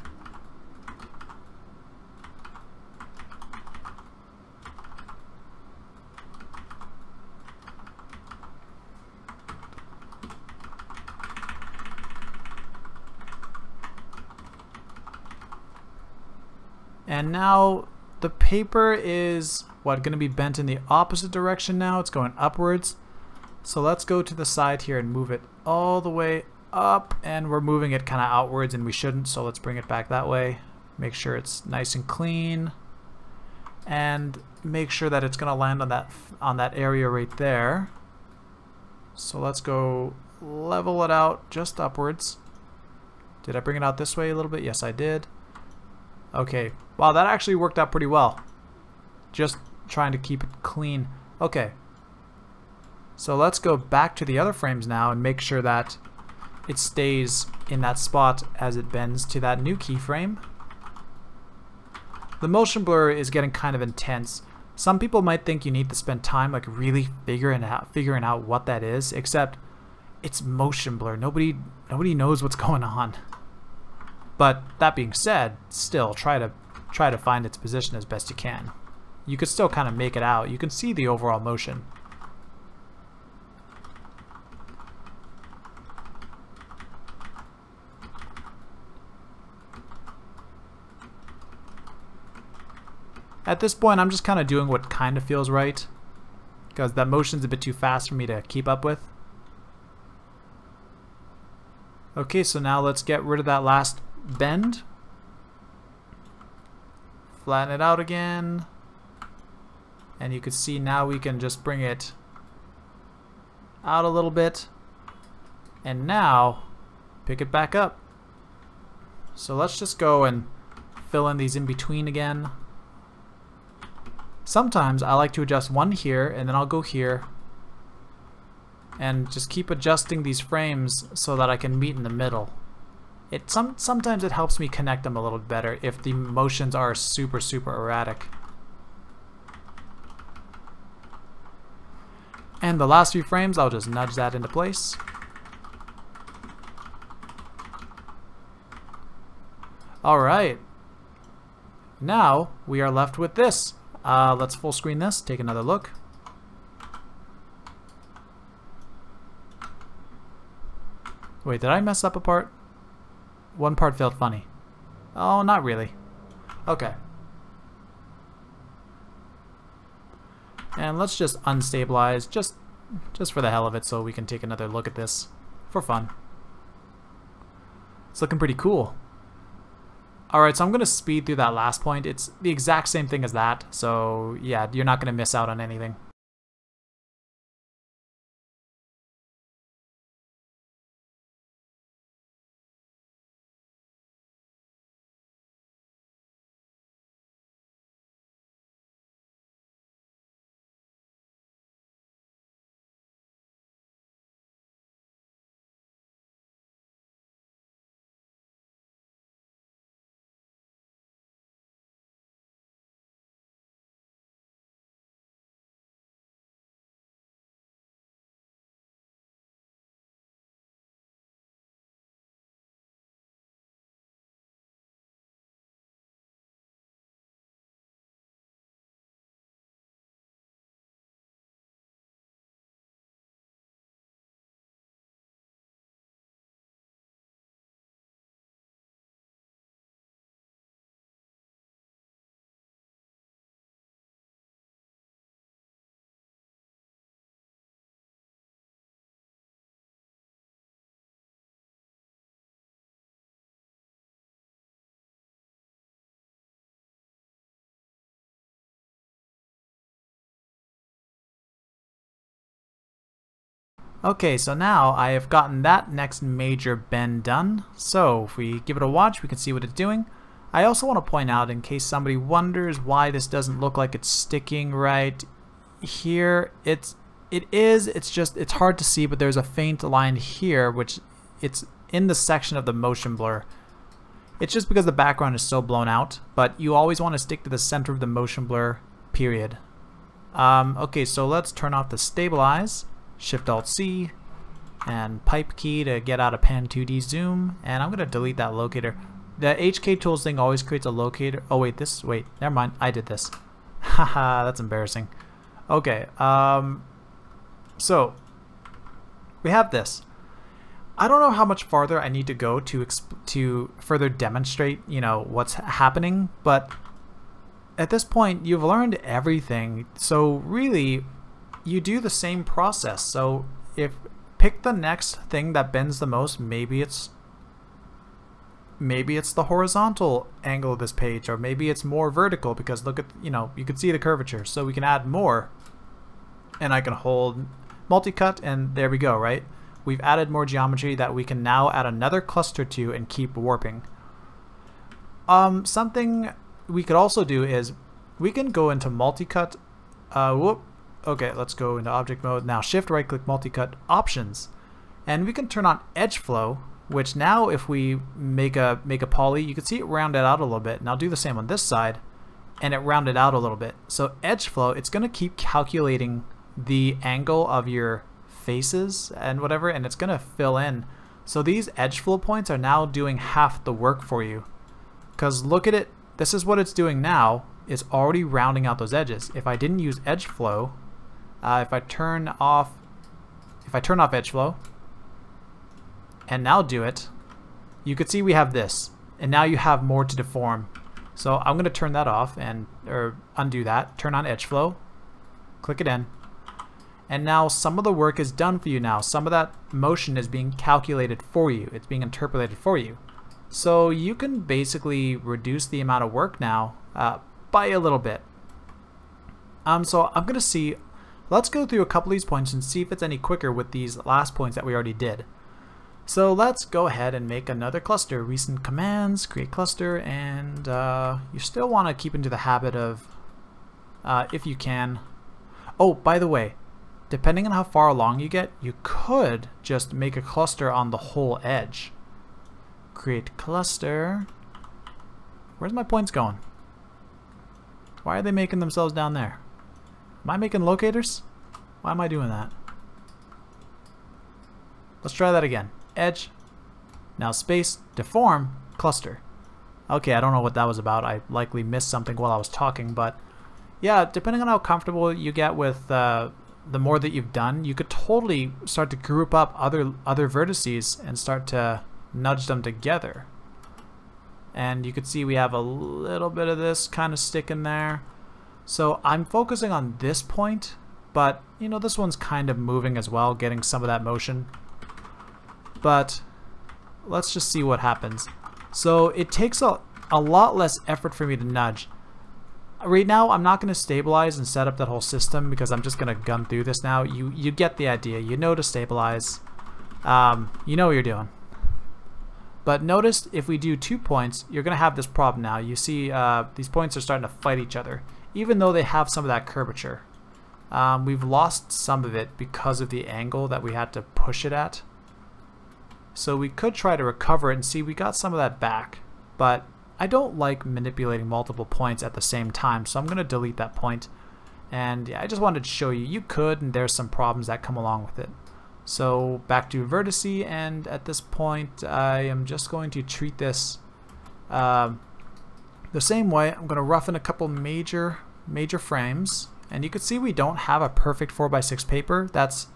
And now the paper is, what, going to be bent in the opposite direction now? It's going upwards. So let's go to the side here and move it all the way up. And we're moving it kind of outwards and we shouldn't, so let's bring it back that way. Make sure it's nice and clean. And make sure that it's going to land on that on that area right there. So let's go level it out just upwards. Did I bring it out this way a little bit? Yes, I did. Okay. Wow, that actually worked out pretty well. Just trying to keep it clean. Okay. So let's go back to the other frames now and make sure that it stays in that spot as it bends to that new keyframe. The motion blur is getting kind of intense. Some people might think you need to spend time like really figuring out figuring out what that is, except it's motion blur. Nobody nobody knows what's <laughs> going on. But that being said, still try to try to find its position as best you can. You could still kind of make it out. You can see the overall motion. At this point, I'm just kind of doing what kind of feels right. Because that motion's a bit too fast for me to keep up with. Okay, so now let's get rid of that last bend. Flatten it out again. And you can see now we can just bring it out a little bit. And now, pick it back up. So let's just go and fill in these in between again. Sometimes I like to adjust one here and then I'll go here and just keep adjusting these frames so that I can meet in the middle. It some Sometimes it helps me connect them a little better if the motions are super super erratic. And the last few frames I'll just nudge that into place. Alright. Now we are left with this. Uh, let's full screen this, take another look. Wait, did I mess up a part? One part felt funny. Oh, not really. Okay. And let's just unstabilize, just, just for the hell of it, so we can take another look at this for fun. It's looking pretty cool. Alright, so I'm going to speed through that last point. It's the exact same thing as that, so yeah, you're not going to miss out on anything. Okay, so now I have gotten that next major bend done. So if we give it a watch, we can see what it's doing. I also want to point out, in case somebody wonders why this doesn't look like it's sticking right here, it's it is, it's just, it's hard to see, but there's a faint line here, which it's in the section of the motion blur. It's just because the background is so blown out, but you always want to stick to the center of the motion blur, period. Um, okay, so let's turn off the stabilize. Shift Alt C and pipe key to get out of pan 2D zoom. And I'm gonna delete that locator. The HK tools thing always creates a locator. Oh wait this wait never mind. I did this. <laughs> Haha that's embarrassing. Okay um so we have this. I don't know how much farther I need to go to to further demonstrate you know what's happening but at this point you've learned everything. So really you do the same process. So if pick the next thing that bends the most, maybe it's maybe it's the horizontal angle of this page or maybe it's more vertical because look at you know you can see the curvature. So we can add more and I can hold multi-cut and there we go right? We've added more geometry that we can now add another cluster to and keep warping. Um, something we could also do is we can go into multi-cut uh, whoop Okay, let's go into object mode. Now shift right click multi-cut options. And we can turn on edge flow, which now if we make a make a poly, you can see it rounded out a little bit. And I'll do the same on this side, and it rounded out a little bit. So edge flow, it's going to keep calculating the angle of your faces and whatever, and it's going to fill in. So these edge flow points are now doing half the work for you. Because look at it, this is what it's doing now. It's already rounding out those edges. If I didn't use edge flow, uh, if I turn off, if I turn off edge flow, and now do it, you could see we have this. And now you have more to deform. So I'm going to turn that off and or undo that. Turn on edge flow. Click it in. And now some of the work is done for you now. Some of that motion is being calculated for you. It's being interpolated for you. So you can basically reduce the amount of work now uh, by a little bit. Um, so I'm going to see, let's go through a couple of these points and see if it's any quicker with these last points that we already did. So let's go ahead and make another cluster. Recent commands, create cluster, and uh, you still want to keep into the habit of, uh, if you can. Oh, by the way, depending on how far along you get, you could just make a cluster on the whole edge. Create cluster. Where's my points going? Why are they making themselves down there? Am I making locators? Why am I doing that? Let's try that again edge. Now space, deform, cluster. Okay, I don't know what that was about. I likely missed something while I was talking, but yeah, depending on how comfortable you get with uh, the more that you've done, you could totally start to group up other other vertices and start to nudge them together. And you could see we have a little bit of this kind of stick in there. So I'm focusing on this point, but you know, this one's kind of moving as well, getting some of that motion but let's just see what happens. So it takes a, a lot less effort for me to nudge. Right now, I'm not going to stabilize and set up that whole system because I'm just going to gun through this now. You, you get the idea. You know to stabilize. Um, you know what you're doing. But notice if we do two points, you're going to have this problem now. You see uh, these points are starting to fight each other, even though they have some of that curvature. Um, we've lost some of it because of the angle that we had to push it at. So we could try to recover it and see we got some of that back. But I don't like manipulating multiple points at the same time, so I'm going to delete that point. And yeah, I just wanted to show you, you could, and there's some problems that come along with it. So back to vertice, and at this point I am just going to treat this uh, the same way. I'm going to roughen a couple major major frames, and you can see we don't have a perfect 4x6 paper. That's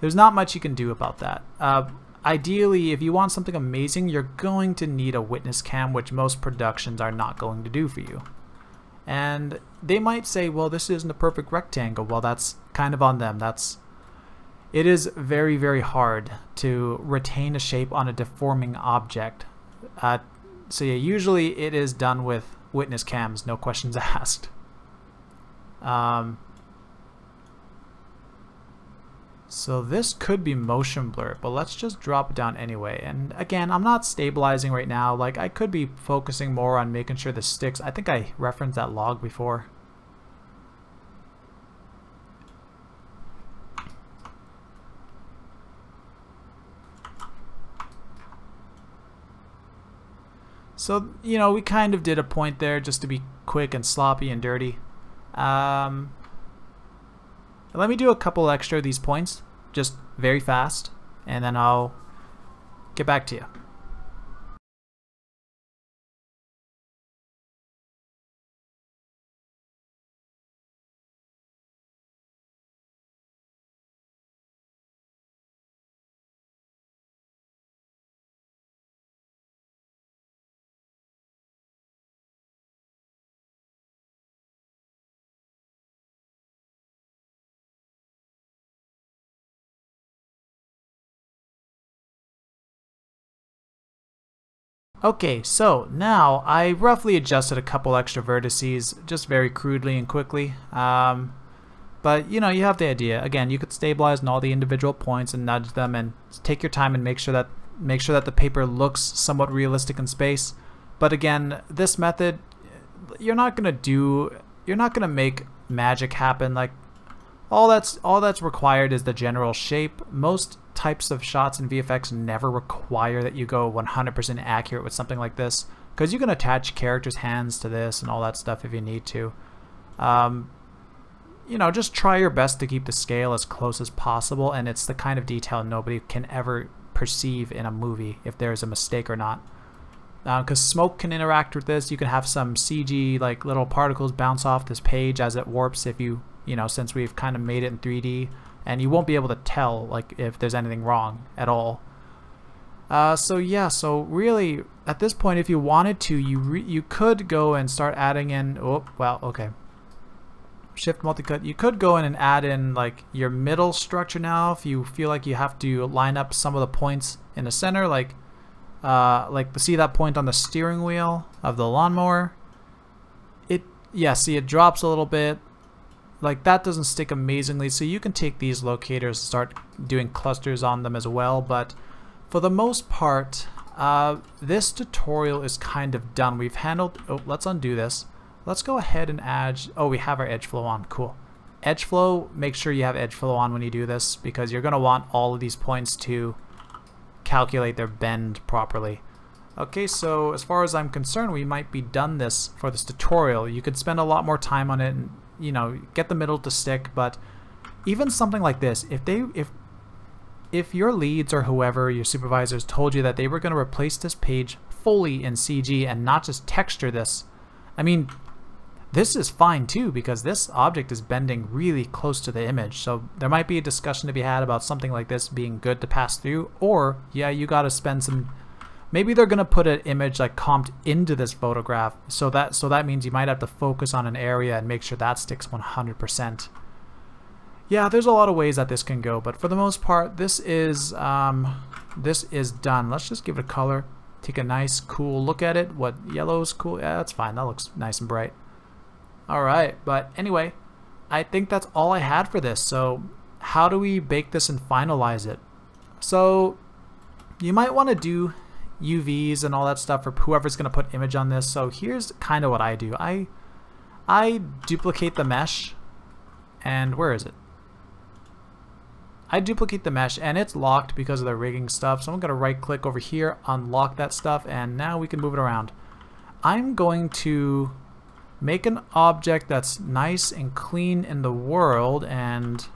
There's not much you can do about that. Uh, Ideally, if you want something amazing, you're going to need a witness cam, which most productions are not going to do for you. And they might say, well, this isn't a perfect rectangle. Well, that's kind of on them. That's It is very, very hard to retain a shape on a deforming object. Uh, so yeah, usually it is done with witness cams, no questions <laughs> asked. Um, so this could be motion blur, but let's just drop it down anyway. And again, I'm not stabilizing right now. Like I could be focusing more on making sure this sticks. I think I referenced that log before. So, you know, we kind of did a point there just to be quick and sloppy and dirty. Um, let me do a couple extra of these points, just very fast, and then I'll get back to you. Okay, so now I roughly adjusted a couple extra vertices, just very crudely and quickly. Um, but you know, you have the idea. Again, you could stabilize on all the individual points and nudge them and take your time and make sure that make sure that the paper looks somewhat realistic in space. But again, this method, you're not gonna do, you're not gonna make magic happen. Like all that's all that's required is the general shape. Most types of shots in VFX never require that you go 100% accurate with something like this because you can attach characters' hands to this and all that stuff if you need to. Um, you know, just try your best to keep the scale as close as possible, and it's the kind of detail nobody can ever perceive in a movie if there's a mistake or not. Because uh, smoke can interact with this, you can have some CG like little particles bounce off this page as it warps if you, you know, since we've kind of made it in 3D, and you won't be able to tell like if there's anything wrong at all. Uh, so yeah, so really at this point, if you wanted to, you you could go and start adding in. Oh well, okay. Shift multi-cut. You could go in and add in like your middle structure now if you feel like you have to line up some of the points in the center, like uh, like see that point on the steering wheel of the lawnmower. It yeah, see it drops a little bit. Like that doesn't stick amazingly, so you can take these locators and start doing clusters on them as well, but for the most part, uh, this tutorial is kind of done. We've handled, oh, let's undo this. Let's go ahead and add, oh, we have our edge flow on, cool. Edge flow, make sure you have edge flow on when you do this because you're going to want all of these points to calculate their bend properly. Okay, so as far as I'm concerned, we might be done this for this tutorial. You could spend a lot more time on it and, you know, get the middle to stick, but even something like this, if they, if if your leads or whoever, your supervisors, told you that they were going to replace this page fully in CG and not just texture this, I mean, this is fine too because this object is bending really close to the image. So there might be a discussion to be had about something like this being good to pass through or yeah, you got to spend some maybe they're going to put an image like comped into this photograph. So that so that means you might have to focus on an area and make sure that sticks 100% yeah, there's a lot of ways that this can go, but for the most part, this is um, this is done. Let's just give it a color. Take a nice, cool look at it. What yellow's cool? Yeah, that's fine. That looks nice and bright. All right, but anyway, I think that's all I had for this. So how do we bake this and finalize it? So you might want to do UVs and all that stuff for whoever's going to put image on this. So here's kind of what I do. I I duplicate the mesh and where is it? I duplicate the mesh and it's locked because of the rigging stuff. So I'm going to right click over here, unlock that stuff, and now we can move it around. I'm going to make an object that's nice and clean in the world and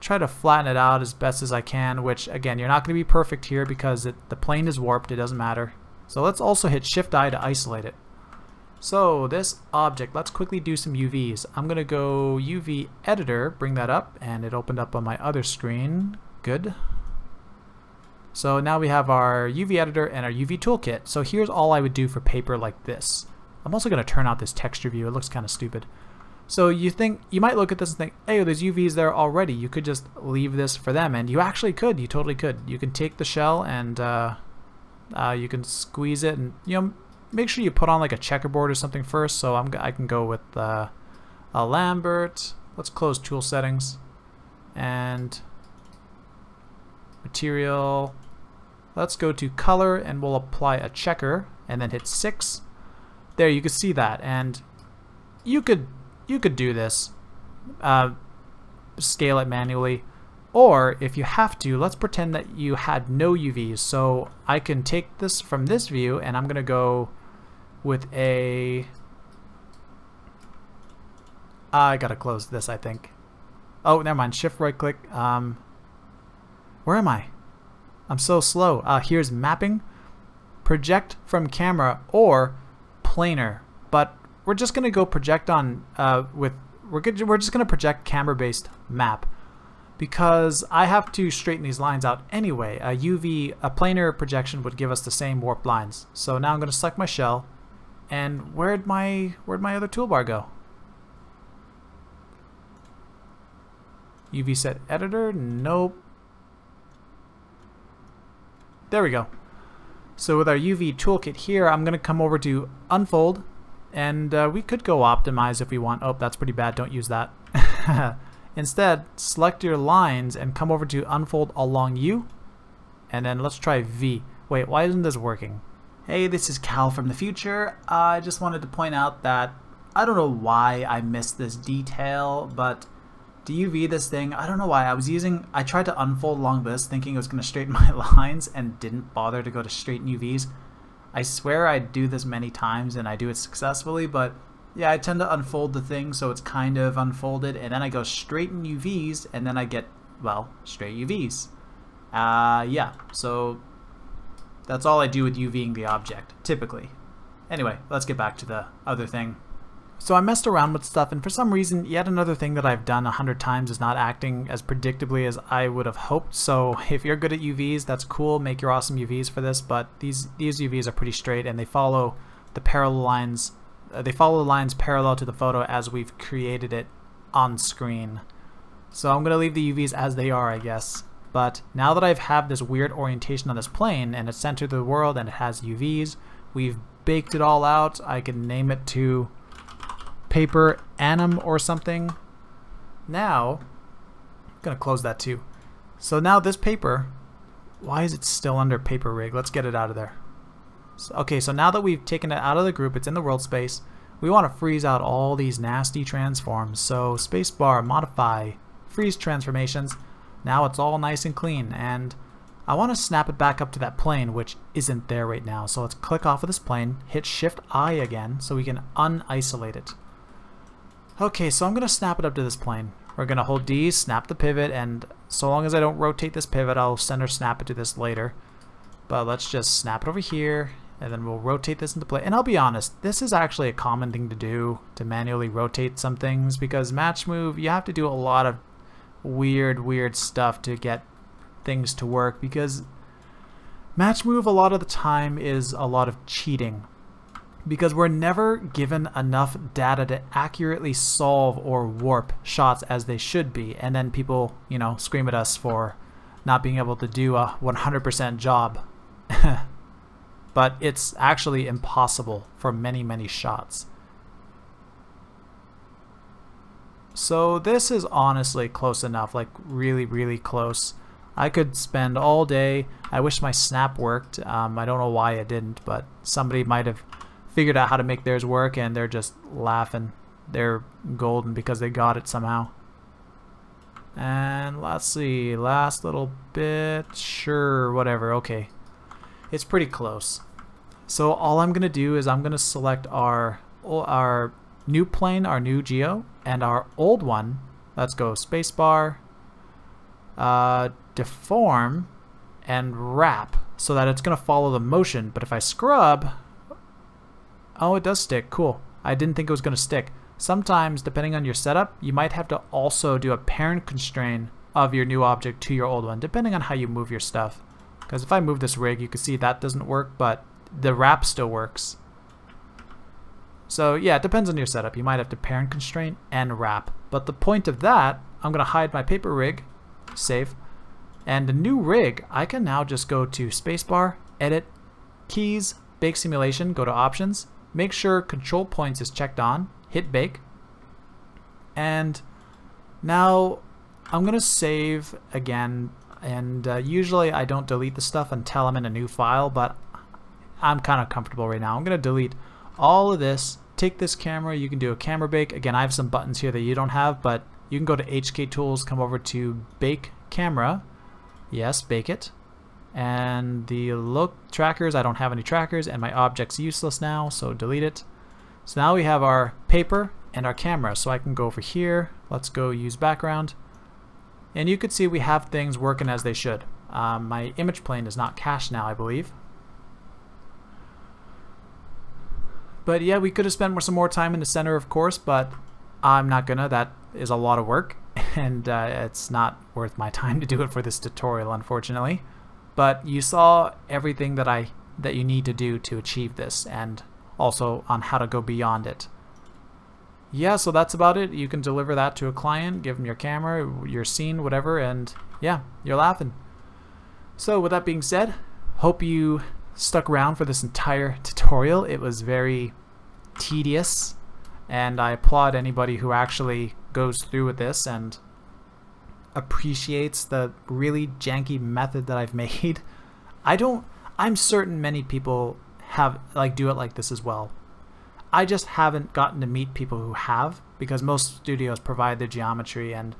try to flatten it out as best as I can, which again, you're not going to be perfect here because it, the plane is warped, it doesn't matter. So let's also hit Shift I to isolate it. So this object, let's quickly do some UVs. I'm going to go UV editor, bring that up, and it opened up on my other screen. Good. So now we have our UV editor and our UV toolkit. So here's all I would do for paper like this. I'm also going to turn out this texture view. It looks kind of stupid. So you think you might look at this and think, hey, there's UVs there already. You could just leave this for them, and you actually could. You totally could. You can take the shell and uh, uh, you can squeeze it, and you know make sure you put on like a checkerboard or something first. So I'm, I can go with uh, a Lambert. Let's close tool settings and material. Let's go to color and we'll apply a checker and then hit 6. There you can see that and you could you could do this uh, scale it manually or if you have to let's pretend that you had no UVs so I can take this from this view and I'm gonna go with a... I gotta close this, I think. Oh, never mind. Shift right click. Um, where am I? I'm so slow. Uh, here's mapping, project from camera, or planar. We're just gonna go project on uh, with we're good, we're just gonna project camera-based map because I have to straighten these lines out anyway. A UV, a planar projection would give us the same warp lines. So now I'm gonna select my shell, and where'd my where'd my other toolbar go? UV set editor? Nope. There we go. So with our UV toolkit here, I'm going to come over to unfold, and uh, we could go optimize if we want. Oh, that's pretty bad. Don't use that. <laughs> Instead, select your lines and come over to unfold along U, and then let's try V. Wait, why isn't this working? Hey, this is Cal from the future. I just wanted to point out that I don't know why I missed this detail, but to UV this thing, I don't know why, I was using, I tried to unfold along this thinking it was going <laughs> to straighten my <laughs> lines and didn't bother to go to straighten UVs. I swear I do this many times and I do it successfully, but yeah, I tend to unfold the thing so it's kind of unfolded and then I go straighten UVs and then I get, well, straight UVs. Uh, yeah, so that's all I do with UVing the object, typically. Anyway, let's get back to the other thing. So I messed around with stuff, and for some reason, yet another thing that I've done a hundred times is not acting as predictably as I would have hoped. So if you're good at UVs, that's cool. Make your awesome UVs for this, but these these UVs are pretty straight, and they follow the parallel lines. Uh, they follow the lines parallel to the photo as we've created it on screen. So I'm gonna leave the UVs as they are, I guess. But now that I've have this weird orientation on this plane, and it's centered to the world, and it has UVs, we've baked it all out. I can name it to paper anim or something. Now, I'm going to close that too. So now this paper, why is it still under paper rig? Let's get it out of there. So, okay, so now that we've taken it out of the group, it's in the world space, we want to freeze out all these nasty transforms. So spacebar, modify, freeze transformations. Now it's all nice and clean and I want to snap it back up to that plane which isn't there right now. So let's click off of this plane, hit shift I again so we can unisolate it. Okay, so I'm going to snap it up to this plane. We're going to hold D, snap the pivot, and so long as I don't rotate this pivot, I'll center snap it to this later. But let's just snap it over here, and then we'll rotate this into place. And I'll be honest, this is actually a common thing to do, to manually rotate some things, because match move, you have to do a lot of weird, weird stuff to get things to work, because match move a lot of the time is a lot of cheating because we're never given enough data to accurately solve or warp shots as they should be. And then people you know scream at us for not being able to do a 100% job. <laughs> But it's actually impossible for many many shots. So this is honestly close enough like really really close. I could spend all day. I wish my snap worked. Um, I don't know why it didn't but somebody might have figured out how to make theirs work and they're just laughing. They're golden because they got it somehow. And let's see, last little bit, sure, whatever, okay. It's pretty close. So all I'm gonna do is I'm gonna select our our new plane, our new geo, and our old one. Let's go spacebar, uh, deform, and wrap so that it's gonna follow the motion. But if I scrub, Oh, it does stick. Cool. I didn't think it was going to stick. Sometimes, depending on your setup, you might have to also do a parent constraint of your new object to your old one, depending on how you move your stuff. Because if I move this rig, you can see that doesn't work, but the wrap still works. So yeah, it depends on your setup. You might have to parent constraint and wrap. But the point of that, I'm going to hide my paper rig, save, and the new rig, I can now just go to spacebar, edit, keys, bake simulation, go to options, Make sure control points is checked on, hit bake, and now I'm gonna save again and uh, usually I don't delete the stuff until I'm in a new file but I'm kind of comfortable right now. I'm gonna delete all of this take this camera you can do a camera bake. Again I have some buttons here that you don't have but you can go to HK tools come over to bake camera. Yes bake it and the look trackers, I don't have any trackers and my object's useless now, so delete it. So now we have our paper and our camera. So I can go over here, let's go use background. And you could see we have things working as they should. Um, my image plane is not cached now, I believe. But yeah, we could have spent some more time in the center, of course, but I'm not gonna. That is a lot of work, <laughs> and uh, it's not worth my time to do it for this tutorial, unfortunately. But you saw everything that I that you need to do to achieve this and also on how to go beyond it. Yeah, so that's about it. You can deliver that to a client, give them your camera, your scene, whatever, and yeah, you're laughing. So with that being said, hope you stuck around for this entire tutorial. It was very tedious, and I applaud anybody who actually goes through with this and appreciates the really janky method that I've <laughs> made. I don't I'm certain many people have like do it like this as well. I just haven't gotten to meet people who have because most studios provide the geometry and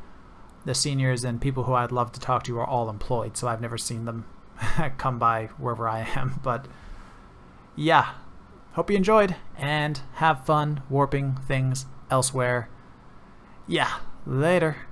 the seniors and people who I'd love to talk to are all employed, so I've never seen them <laughs> come by wherever I am. <laughs> But yeah, hope you enjoyed and have fun warping things elsewhere. Yeah, later.